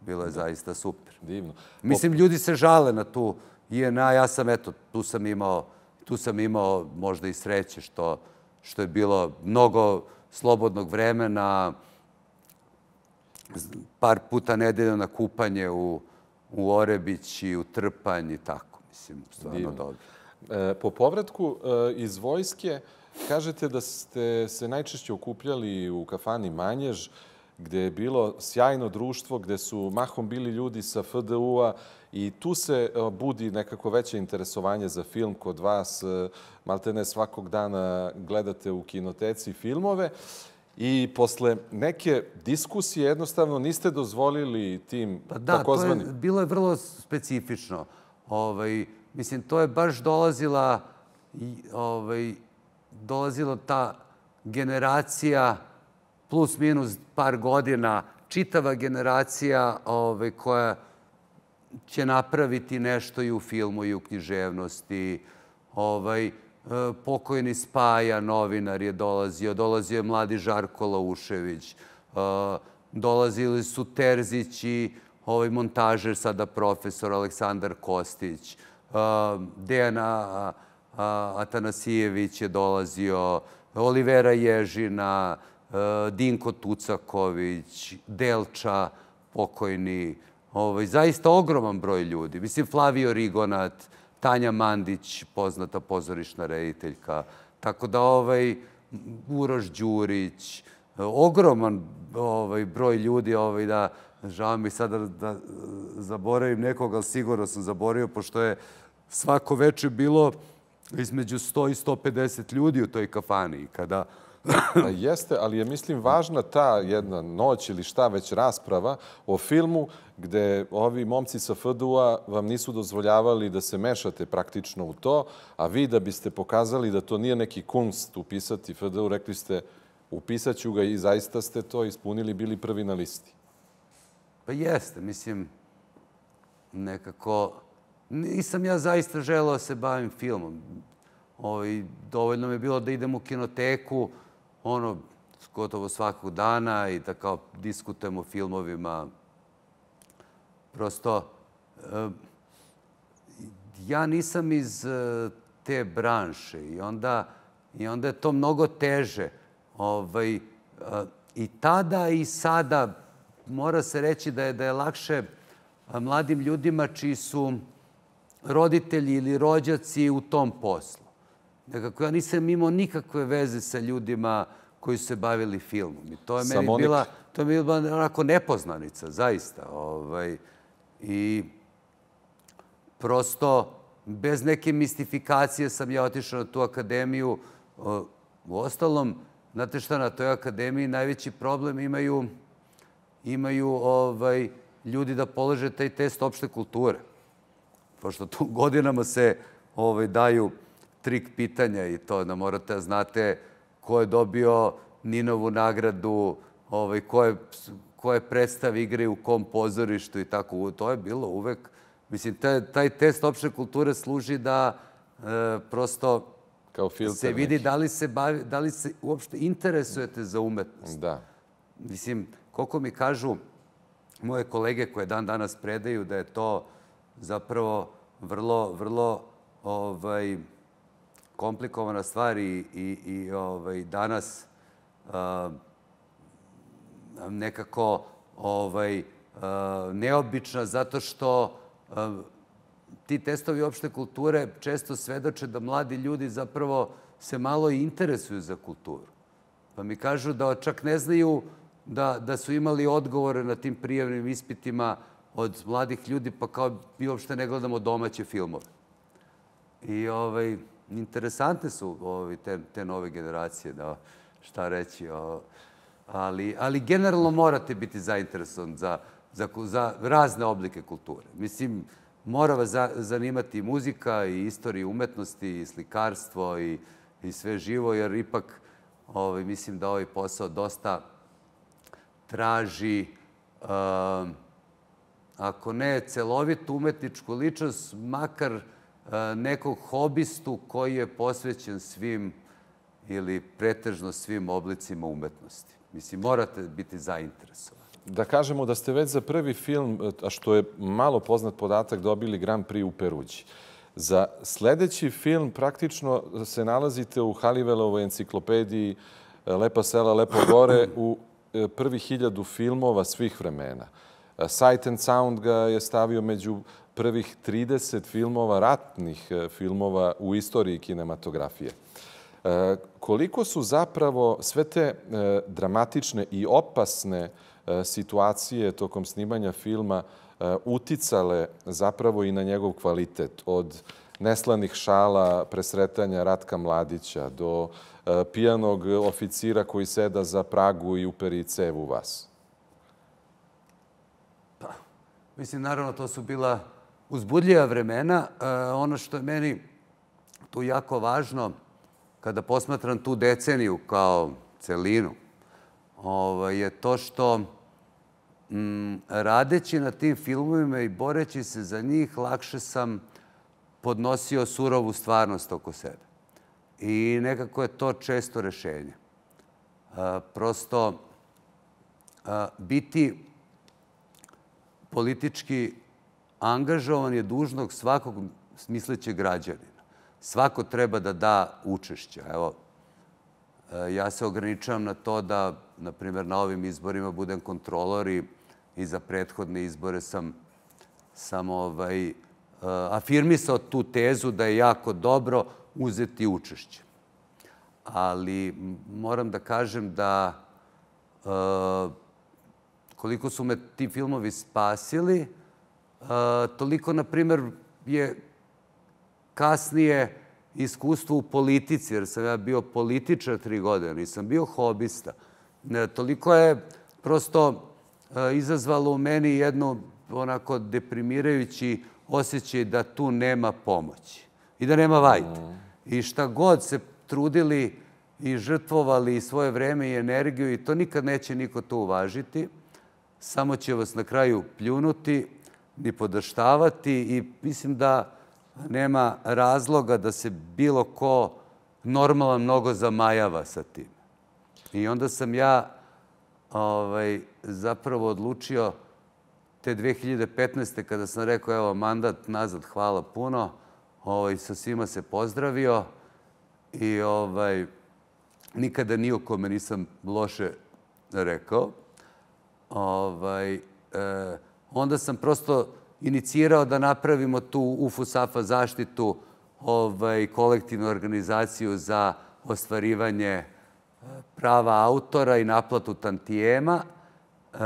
bilo je da. zaista super. Divno. Mislim, ljudi se žale na tu INA, ja sam, eto, tu sam imao, tu sam imao možda i sreće što, što je bilo mnogo slobodnog vremena, par puta nedelja na kupanje u, u Orebić i u Trpanj i tako. Mislim, stvarno Divno. dobro. E, po povratku e, iz vojske, kažete da ste se najčešće okupljali u kafani Manjež, gde je bilo sjajno društvo, gde su mahom bili ljudi sa FDU-a i tu se e, budi nekako veće interesovanje za film kod vas. E, maltene svakog dana gledate u kinoteci filmove i posle neke diskusije jednostavno niste dozvolili tim pa da, takozvani... Da, bilo je vrlo specifično. Ovaj, mislim, to je baš dolazila, ovaj, dolazila ta generacija plus minus par godina, čitava generacija ovaj, koja će napraviti nešto i u filmu i u književnosti. Ovaj, E, pokojni Spaja, novinar je dolazio, dolazio je mladi Žarko Laušević, e, dolazili su Terzić i ovaj montažer, sada profesor Aleksandar Kostić, e, Dejana Atanasijević je dolazio, Olivera Ježina, Dinko Tucaković, Delča, pokojni, ovaj, zaista ogroman broj ljudi. Mislim, Flavio Rigonat, Tanja Mandić, poznata pozorišna rediteljka. Tako da ovaj, Uroš Đurić, ogroman ovaj, broj ljudi, ovaj, da, žao mi sada da, da zaboravim nekog, ali sigurno sam zaboravio, pošto je svako veče bilo između 100 i 150 ljudi u toj kafani. Kada Pa jeste, ali je, mislim, važna ta jedna noć ili šta već rasprava o filmu gde ovi momci sa FDU-a vam nisu dozvoljavali da se mešate praktično u to, a vi da biste pokazali da to nije neki kunst upisati FDU, rekli ste upisat ću ga i zaista ste to ispunili, bili prvi na listi. Pa jeste, mislim, nekako... Nisam ja zaista želeo da se bavim filmom. Ovaj, dovoljno mi je bilo da idem u kinoteku, ono, gotovo svakog dana i da kao diskutujemo o filmovima. Prosto, eh, ja nisam iz eh, te branše i onda, i onda je to mnogo teže. Ovaj, eh, I tada i sada mora se reći da je, da je lakše mladim ljudima čiji su roditelji ili rođaci u tom poslu. Nekako ja nisam imao nikakve veze sa ljudima koji su se bavili filmom. I to je meni Samonik. bila, to je bila onako nepoznanica, zaista. Ovaj, I prosto, bez neke mistifikacije sam ja otišao na tu akademiju. U ostalom, znate šta, na toj akademiji najveći problem imaju, imaju ovaj, ljudi da polože taj test opšte kulture. Pošto tu [LAUGHS] godinama se ovaj, daju trik pitanja i to da morate da znate ko je dobio Ninovu nagradu, ovaj, ko, je, ko je predstav igre u kom pozorištu i tako. To je bilo uvek... Mislim, taj, taj test opšte kulture služi da e, prosto Kao filter se vidi neki. da li se, bavi, da li se uopšte interesujete za umetnost. Da. Mislim, koliko mi kažu moje kolege koje dan danas predaju da je to zapravo vrlo, vrlo ovaj, komplikovana stvar i, i, i ovaj, danas uh, nekako ovaj, uh, neobična zato što uh, ti testovi opšte kulture često svedoče da mladi ljudi zapravo se malo i interesuju za kulturu. Pa mi kažu da čak ne znaju da, da su imali odgovore na tim prijavnim ispitima od mladih ljudi, pa kao mi uopšte ne gledamo domaće filmove. I ovaj, interesantne su ovaj, te, te nove generacije, da šta reći. O, ali, ali generalno morate biti zainteresovan za, za, za razne oblike kulture. Mislim, mora vas za, zanimati i muzika, i istorija umetnosti, i slikarstvo, i, i sve živo, jer ipak ovaj, mislim da ovaj posao dosta traži, uh, ako ne celovitu umetničku ličnost, makar uh, nekog hobistu koji je posvećen svim ili pretežno svim oblicima umetnosti. Mislim, morate biti zainteresovani. Da kažemo da ste već za prvi film, a što je malo poznat podatak, dobili Grand Prix u Peruđi. Za sledeći film praktično se nalazite u Halivelovoj enciklopediji Lepa sela, Lepo gore [CLEARS THROAT] u e, prvi hiljadu filmova svih vremena. Sight and Sound ga je stavio među prvih 30 filmova, ratnih e, filmova u istoriji kinematografije. E, koliko su zapravo sve te dramatične i opasne situacije tokom snimanja filma uticale zapravo i na njegov kvalitet od neslanih šala presretanja Ratka Mladića do e, pijanog oficira koji seda za pragu i uperi cev u vas? Pa, mislim, naravno, to su bila uzbudljiva vremena. E, ono što je meni tu jako važno, kada posmatram tu deceniju kao celinu, ovaj, je to što m, radeći na tim filmovima i boreći se za njih, lakše sam podnosio surovu stvarnost oko sebe. I nekako je to često rešenje. Prosto biti politički angažovan je dužnog svakog smislećeg građanina. Svako treba da da učešće. Evo, ja se ograničavam na to da, na primjer, na ovim izborima budem kontrolor i, za prethodne izbore sam, sam ovaj, afirmisao tu tezu da je jako dobro uzeti učešće. Ali moram da kažem da e, koliko su me ti filmovi spasili, e, toliko, na primer, je kasnije iskustvo u politici, jer sam ja bio političar tri godine, nisam bio hobista. Toliko je prosto e, izazvalo u meni jednu onako deprimirajući osjećaj da tu nema pomoći i da nema vajte. Mm. I šta god se trudili i žrtvovali svoje vreme i energiju i to nikad neće niko to uvažiti. Samo će vas na kraju pljunuti, ni podaštavati i mislim da nema razloga da se bilo ko normalan mnogo zamajava sa tim. I onda sam ja ovaj, zapravo odlučio te 2015. kada sam rekao, evo, mandat nazad, hvala puno, ovaj, sa svima se pozdravio i ovaj, nikada ni o kome nisam loše rekao. Ovaj, e, onda sam prosto inicirao da napravimo tu UFU-SAFA zaštitu ovaj, kolektivnu organizaciju za ostvarivanje e, prava autora i naplatu tantijema. E,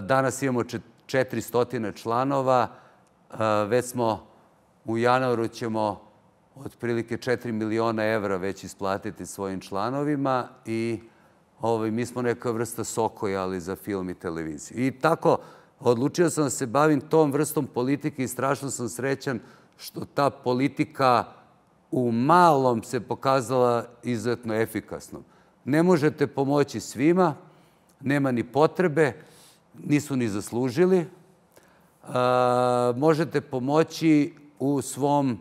danas imamo 400 članova. Već smo u januaru ćemo otprilike 4 miliona evra već isplatiti svojim članovima i ovaj, mi smo neka vrsta sokoja, ali za film i televiziju. I tako, odlučio sam da se bavim tom vrstom politike i strašno sam srećan što ta politika u malom se pokazala izuzetno efikasnom. Ne možete pomoći svima, nema ni potrebe, nisu ni zaslužili. Možete pomoći u svom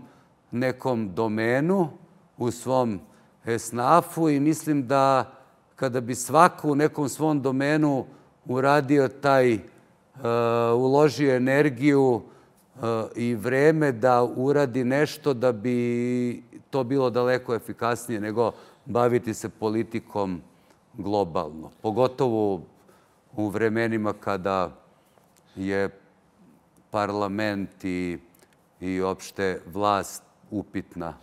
nekom domenu, u svom esnafu i mislim da kada bi svako u nekom svom domenu uradio taj, uložio energiju i vreme da uradi nešto da bi to bilo daleko efikasnije nego baviti se politikom globalno. Pogotovo u vremenima kada je parlament i, i opšte vlast upitna.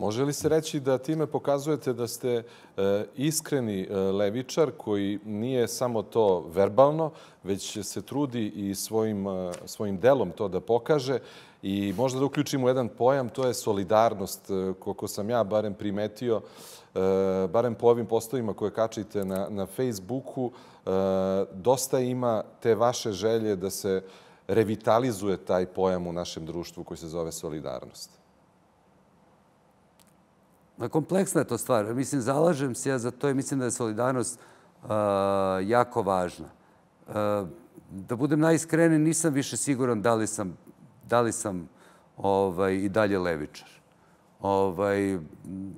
Može li se reći da time pokazujete da ste e, iskreni e, levičar koji nije samo to verbalno, već se trudi i svojim, e, svojim delom to da pokaže i možda da uključimo jedan pojam, to je solidarnost, koliko sam ja barem primetio, barem po ovim postovima koje kačite na, na Facebooku, dosta ima te vaše želje da se revitalizuje taj pojam u našem društvu koji se zove solidarnost. Kompleksna je to stvar. Mislim, zalažem se ja za to i mislim da je solidarnost uh, jako važna. Uh, da budem najiskreniji, nisam više siguran da li sam, da li sam ovaj, i dalje levičar. Ovaj,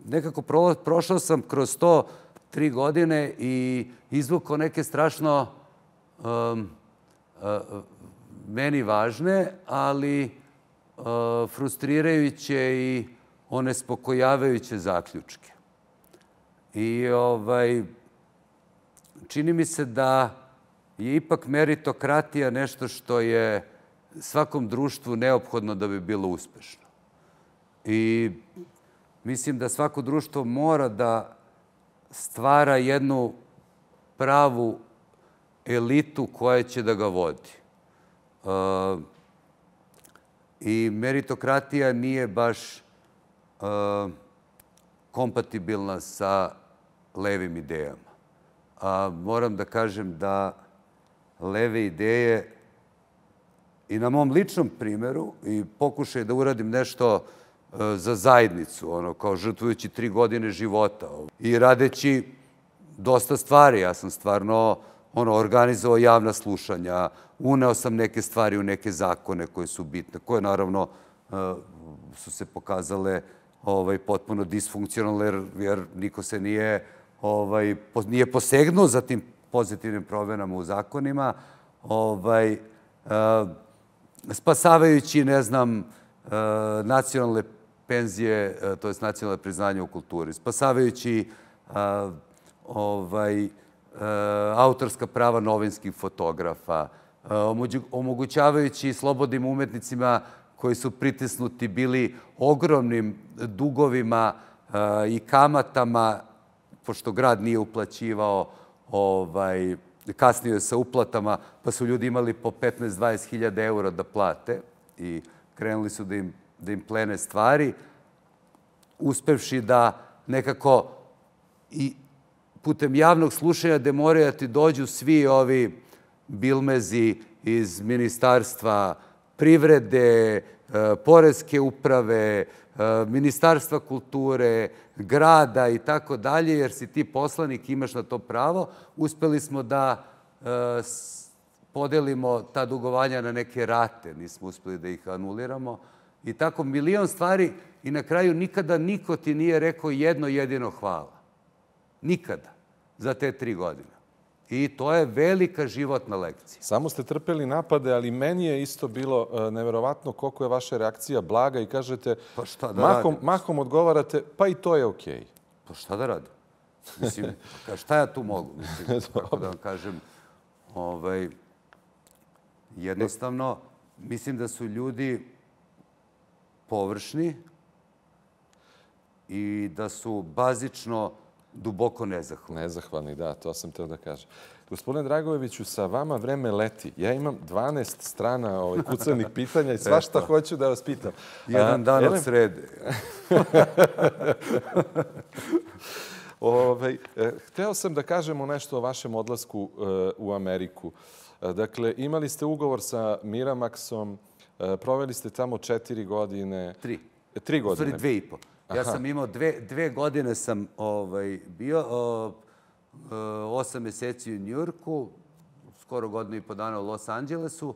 nekako pro, prošao sam kroz to tri godine i izvukao neke strašno um, uh, meni važne, ali uh, frustrirajuće i onespokojavajuće zaključke. I ovaj, čini mi se da je ipak meritokratija nešto što je svakom društvu neophodno da bi bilo uspešno. I mislim da svako društvo mora da stvara jednu pravu elitu koja će da ga vodi. Uh, I meritokratija nije baš kompatibilna sa levim idejama. A moram da kažem da leve ideje i na mom ličnom primeru i pokušaj da uradim nešto za zajednicu, ono, kao žrtvujući tri godine života i radeći dosta stvari. Ja sam stvarno ono, organizovao javna slušanja, uneo sam neke stvari u neke zakone koje su bitne, koje naravno su se pokazale ovaj, potpuno disfunkcionalno, jer, jer niko se nije, ovaj, po, nije posegnuo za tim pozitivnim promenama u zakonima, ovaj, uh, spasavajući, ne znam, uh, nacionalne penzije, uh, to je nacionalne priznanje u kulturi, spasavajući uh, ovaj, uh, autorska prava novinskih fotografa, uh, omogućavajući slobodnim umetnicima koji su pritisnuti bili ogromnim dugovima i kamatama, pošto grad nije uplaćivao ovaj, kasnije sa uplatama, pa su ljudi imali po 15-20 hiljada eura da plate i krenuli su da im, da im plene stvari, uspevši da nekako i putem javnog slušanja gde da ti dođu svi ovi bilmezi iz ministarstva privrede, e, porezke uprave, e, ministarstva kulture, grada i tako dalje, jer si ti poslanik, imaš na to pravo, uspeli smo da e, podelimo ta dugovanja na neke rate, nismo uspeli da ih anuliramo. I tako milion stvari i na kraju nikada niko ti nije rekao jedno jedino hvala. Nikada. Za te tri godine. I to je velika životna lekcija. Samo ste trpeli napade, ali meni je isto bilo uh, neverovatno koliko je vaša reakcija blaga i kažete, pa šta da mahom, mahom odgovarate, pa i to je okej. Okay. Pa šta da radim? Mislim, pa šta ja tu mogu? Mislim, [LAUGHS] kako da vam kažem, ovaj, jednostavno, mislim da su ljudi površni i da su bazično duboko nezahvalni. Nezahvalni, da, to sam teo da kažem. Gospodine Dragojeviću, sa vama vreme leti. Ja imam 12 strana ovaj, kucanih [LAUGHS] pitanja i svašta hoću da vas pitam. Jedan dan od srede. Ove, [LAUGHS] ovaj, hteo sam da kažemo nešto o vašem odlasku uh, u Ameriku. Dakle, imali ste ugovor sa Miramaxom, uh, proveli ste tamo četiri godine. Tri. Tri godine. Stvari dve i po. Ja sam imao dve, dve godine sam ovaj, bio, o, o, osam meseci u Njurku, skoro godinu i po dana u Los Angelesu.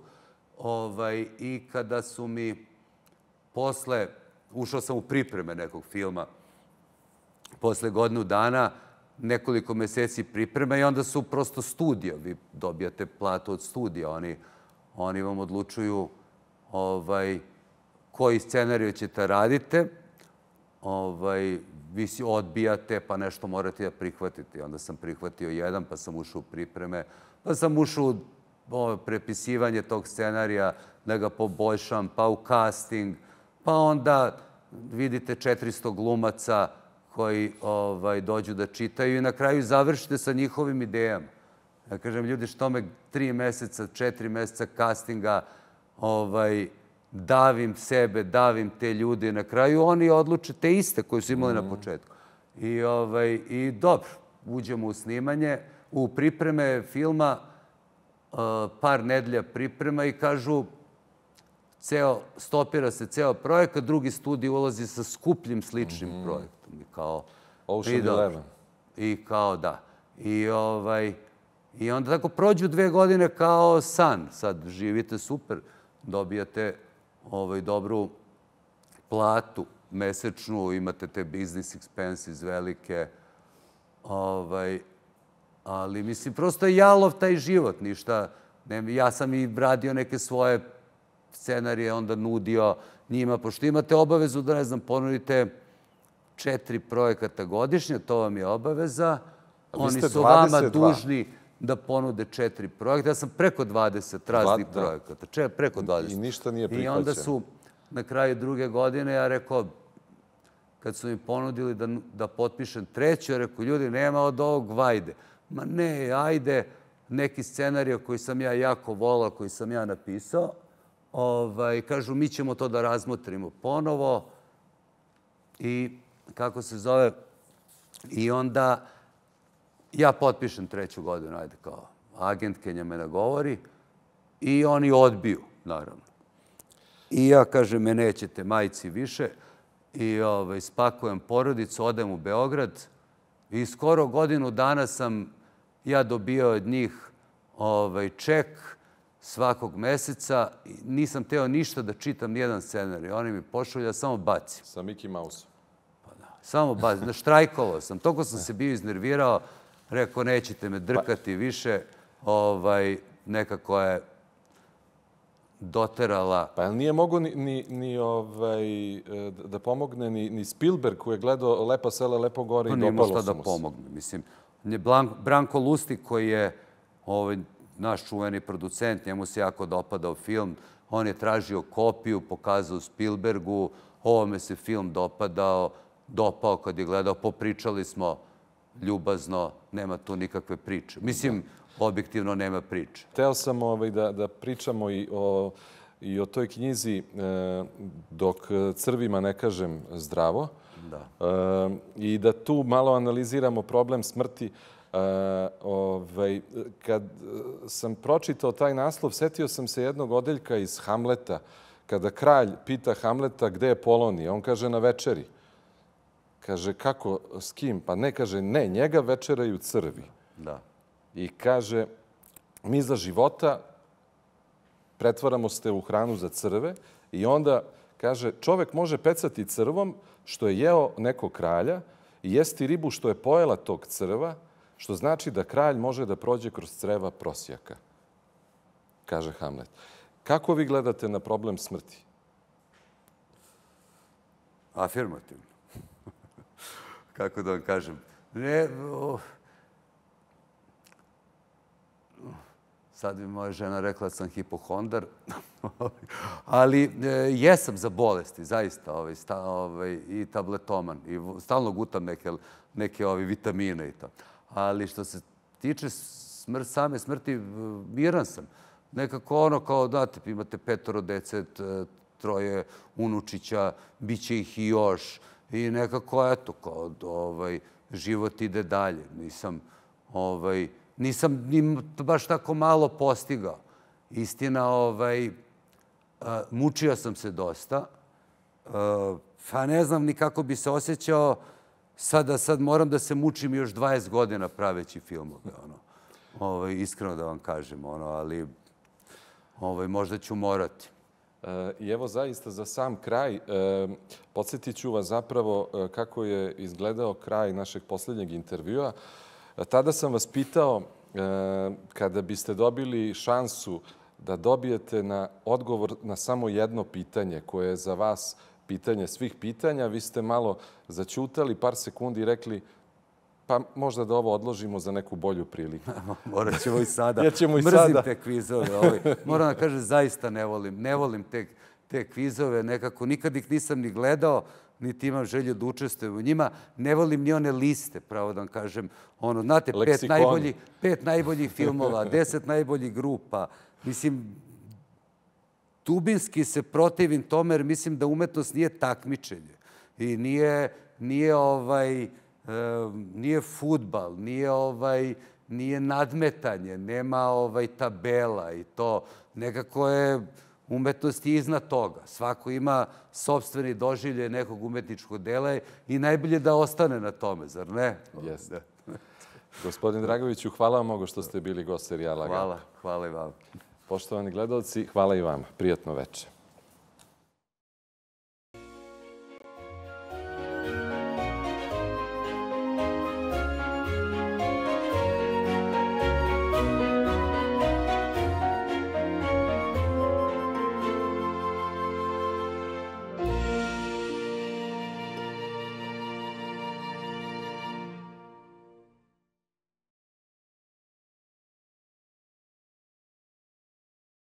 Ovaj, I kada su mi posle, ušao sam u pripreme nekog filma, posle godinu dana, nekoliko meseci pripreme i onda su prosto studio. Vi dobijate platu od studija. Oni, oni vam odlučuju ovaj, koji scenariju ćete radite ovaj, vi si odbijate, pa nešto morate da prihvatite. Onda sam prihvatio jedan, pa sam ušao u pripreme, pa sam ušao u prepisivanje tog scenarija, da ga poboljšam, pa u casting, pa onda vidite 400 glumaca koji ovaj, dođu da čitaju i na kraju završite sa njihovim idejama. Ja kažem, ljudi, što me tri meseca, četiri meseca castinga, ovaj, davim sebe, davim te ljude. Na kraju oni odluče te iste koje su imali mm. na početku. I, ovaj, I dobro, uđemo u snimanje, u pripreme filma, uh, par nedelja priprema i kažu ceo, stopira se ceo projekat, drugi studij ulazi sa skupljim sličnim mm. projektom. I kao, Ocean Eleven. I kao, da. I, ovaj, I onda tako prođu dve godine kao san. Sad živite super, dobijate ovaj, dobru platu mesečnu, imate te business expenses velike. Ovaj, ali mislim, prosto je jalov taj život, ništa. Ne, ja sam i radio neke svoje scenarije, onda nudio njima, pošto imate obavezu da, ne znam, ponudite četiri projekata godišnje, to vam je obaveza. Oni su 22. vama dužni da ponude četiri projekta. Ja sam preko 20 raznih da. projekata. Če, preko 20. I ništa nije prihvaćeno. I onda su na kraju druge godine, ja rekao, kad su mi ponudili da, da potpišem treću, ja rekao, ljudi, nema od ovog vajde. Ma ne, ajde, neki scenarij koji sam ja jako volao, koji sam ja napisao, ovaj, kažu, mi ćemo to da razmotrimo ponovo i, kako se zove, i onda ja potpišem treću godinu, ajde, kao agentkenja me nagovori i oni odbiju, naravno. I ja kažem, me nećete majci više i ovaj, spakujem porodicu, odem u Beograd i skoro godinu dana sam ja dobio od njih ovaj, ček svakog meseca. Nisam teo ništa da čitam nijedan scenarij. Oni mi pošalju, ja samo bacim. Sa Mickey Mouse. Pa da, samo bacim. Štrajkovao sam. Toliko sam se bio iznervirao. Rekao, nećete me drkati pa... više. Ovaj, nekako je doterala... Pa nije mogo ni, ni, ni ovaj, e, da pomogne ni, ni Spielberg koji je gledao Lepa sela, Lepo gore pa i dopalo šta da pomogne. Mislim, Branko Lustig koji je ovaj, naš čuveni producent, njemu se jako dopadao film. On je tražio kopiju, pokazao Spielbergu. Ovome se film dopadao, dopao kad je gledao. Popričali smo ljubazno, nema tu nikakve priče. Mislim, objektivno nema priče. Teo sam ovaj, da, da pričamo i o, i o toj knjizi e, dok crvima ne kažem zdravo. Da. E, I da tu malo analiziramo problem smrti. E, ovaj, kad sam pročitao taj naslov, setio sam se jednog odeljka iz Hamleta, kada kralj pita Hamleta gde je Polonija. On kaže na večeri. Kaže, kako, s kim? Pa ne, kaže, ne, njega večeraju crvi. Da. I kaže, mi za života pretvaramo ste u hranu za crve i onda kaže, čovek može pecati crvom što je jeo neko kralja i jesti ribu što je pojela tog crva, što znači da kralj može da prođe kroz creva prosjaka, kaže Hamlet. Kako vi gledate na problem smrti? Afirmativno. Kako da vam kažem? Ne, oh. Sad bi moja žena rekla da sam hipohondar, [LAUGHS] ali e, jesam za bolesti, zaista, ovaj, sta, ovaj, i tabletoman, i stalno gutam neke, neke ovi vitamine i to. Ali što se tiče smrt, same smrti, miran sam. Nekako ono kao, znate, imate petoro dece, troje unučića, bit će ih i još. I nekako, eto, kao, ovaj, život ide dalje. Nisam, ovaj, nisam ni baš tako malo postigao. Istina, ovaj, mučio sam se dosta. Pa ne znam ni kako bi se osjećao sada sad moram da se mučim još 20 godina praveći filmove. Ono. Ovaj, iskreno da vam kažem, ono, ali ovaj, možda ću morati. E, I evo zaista za sam kraj, e, podsjetit ću vas zapravo e, kako je izgledao kraj našeg poslednjeg intervjua. Tada sam vas pitao kada biste dobili šansu da dobijete na odgovor na samo jedno pitanje koje je za vas pitanje svih pitanja, vi ste malo začutali par sekundi i rekli pa možda da ovo odložimo za neku bolju priliku. [LAUGHS] Morat ćemo i sada. Jer ćemo i Mrzim sada. te kvizove. Ovaj. Moram da kažem, zaista ne volim. Ne volim te te kvizove, nekako nikad ih nisam ni gledao, niti imam želju da učestvujem u njima. Ne volim ni one liste, pravo da vam kažem. Ono, znate, pet najboljih, pet najboljih filmova, [LAUGHS] deset najboljih grupa. Mislim, dubinski se protivim tome jer mislim da umetnost nije takmičenje i nije, nije ovaj, nije futbal, nije ovaj, nije nadmetanje, nema ovaj tabela i to nekako je umetnost je iznad toga. Svako ima sobstveni doživlje nekog umetničkog dela i najbolje da ostane na tome, zar ne? Jeste. Gospodin Dragoviću, hvala vam mnogo što ste bili gost serijala. Hvala, hvala i vam. Poštovani gledalci, hvala i vama. Prijatno večer.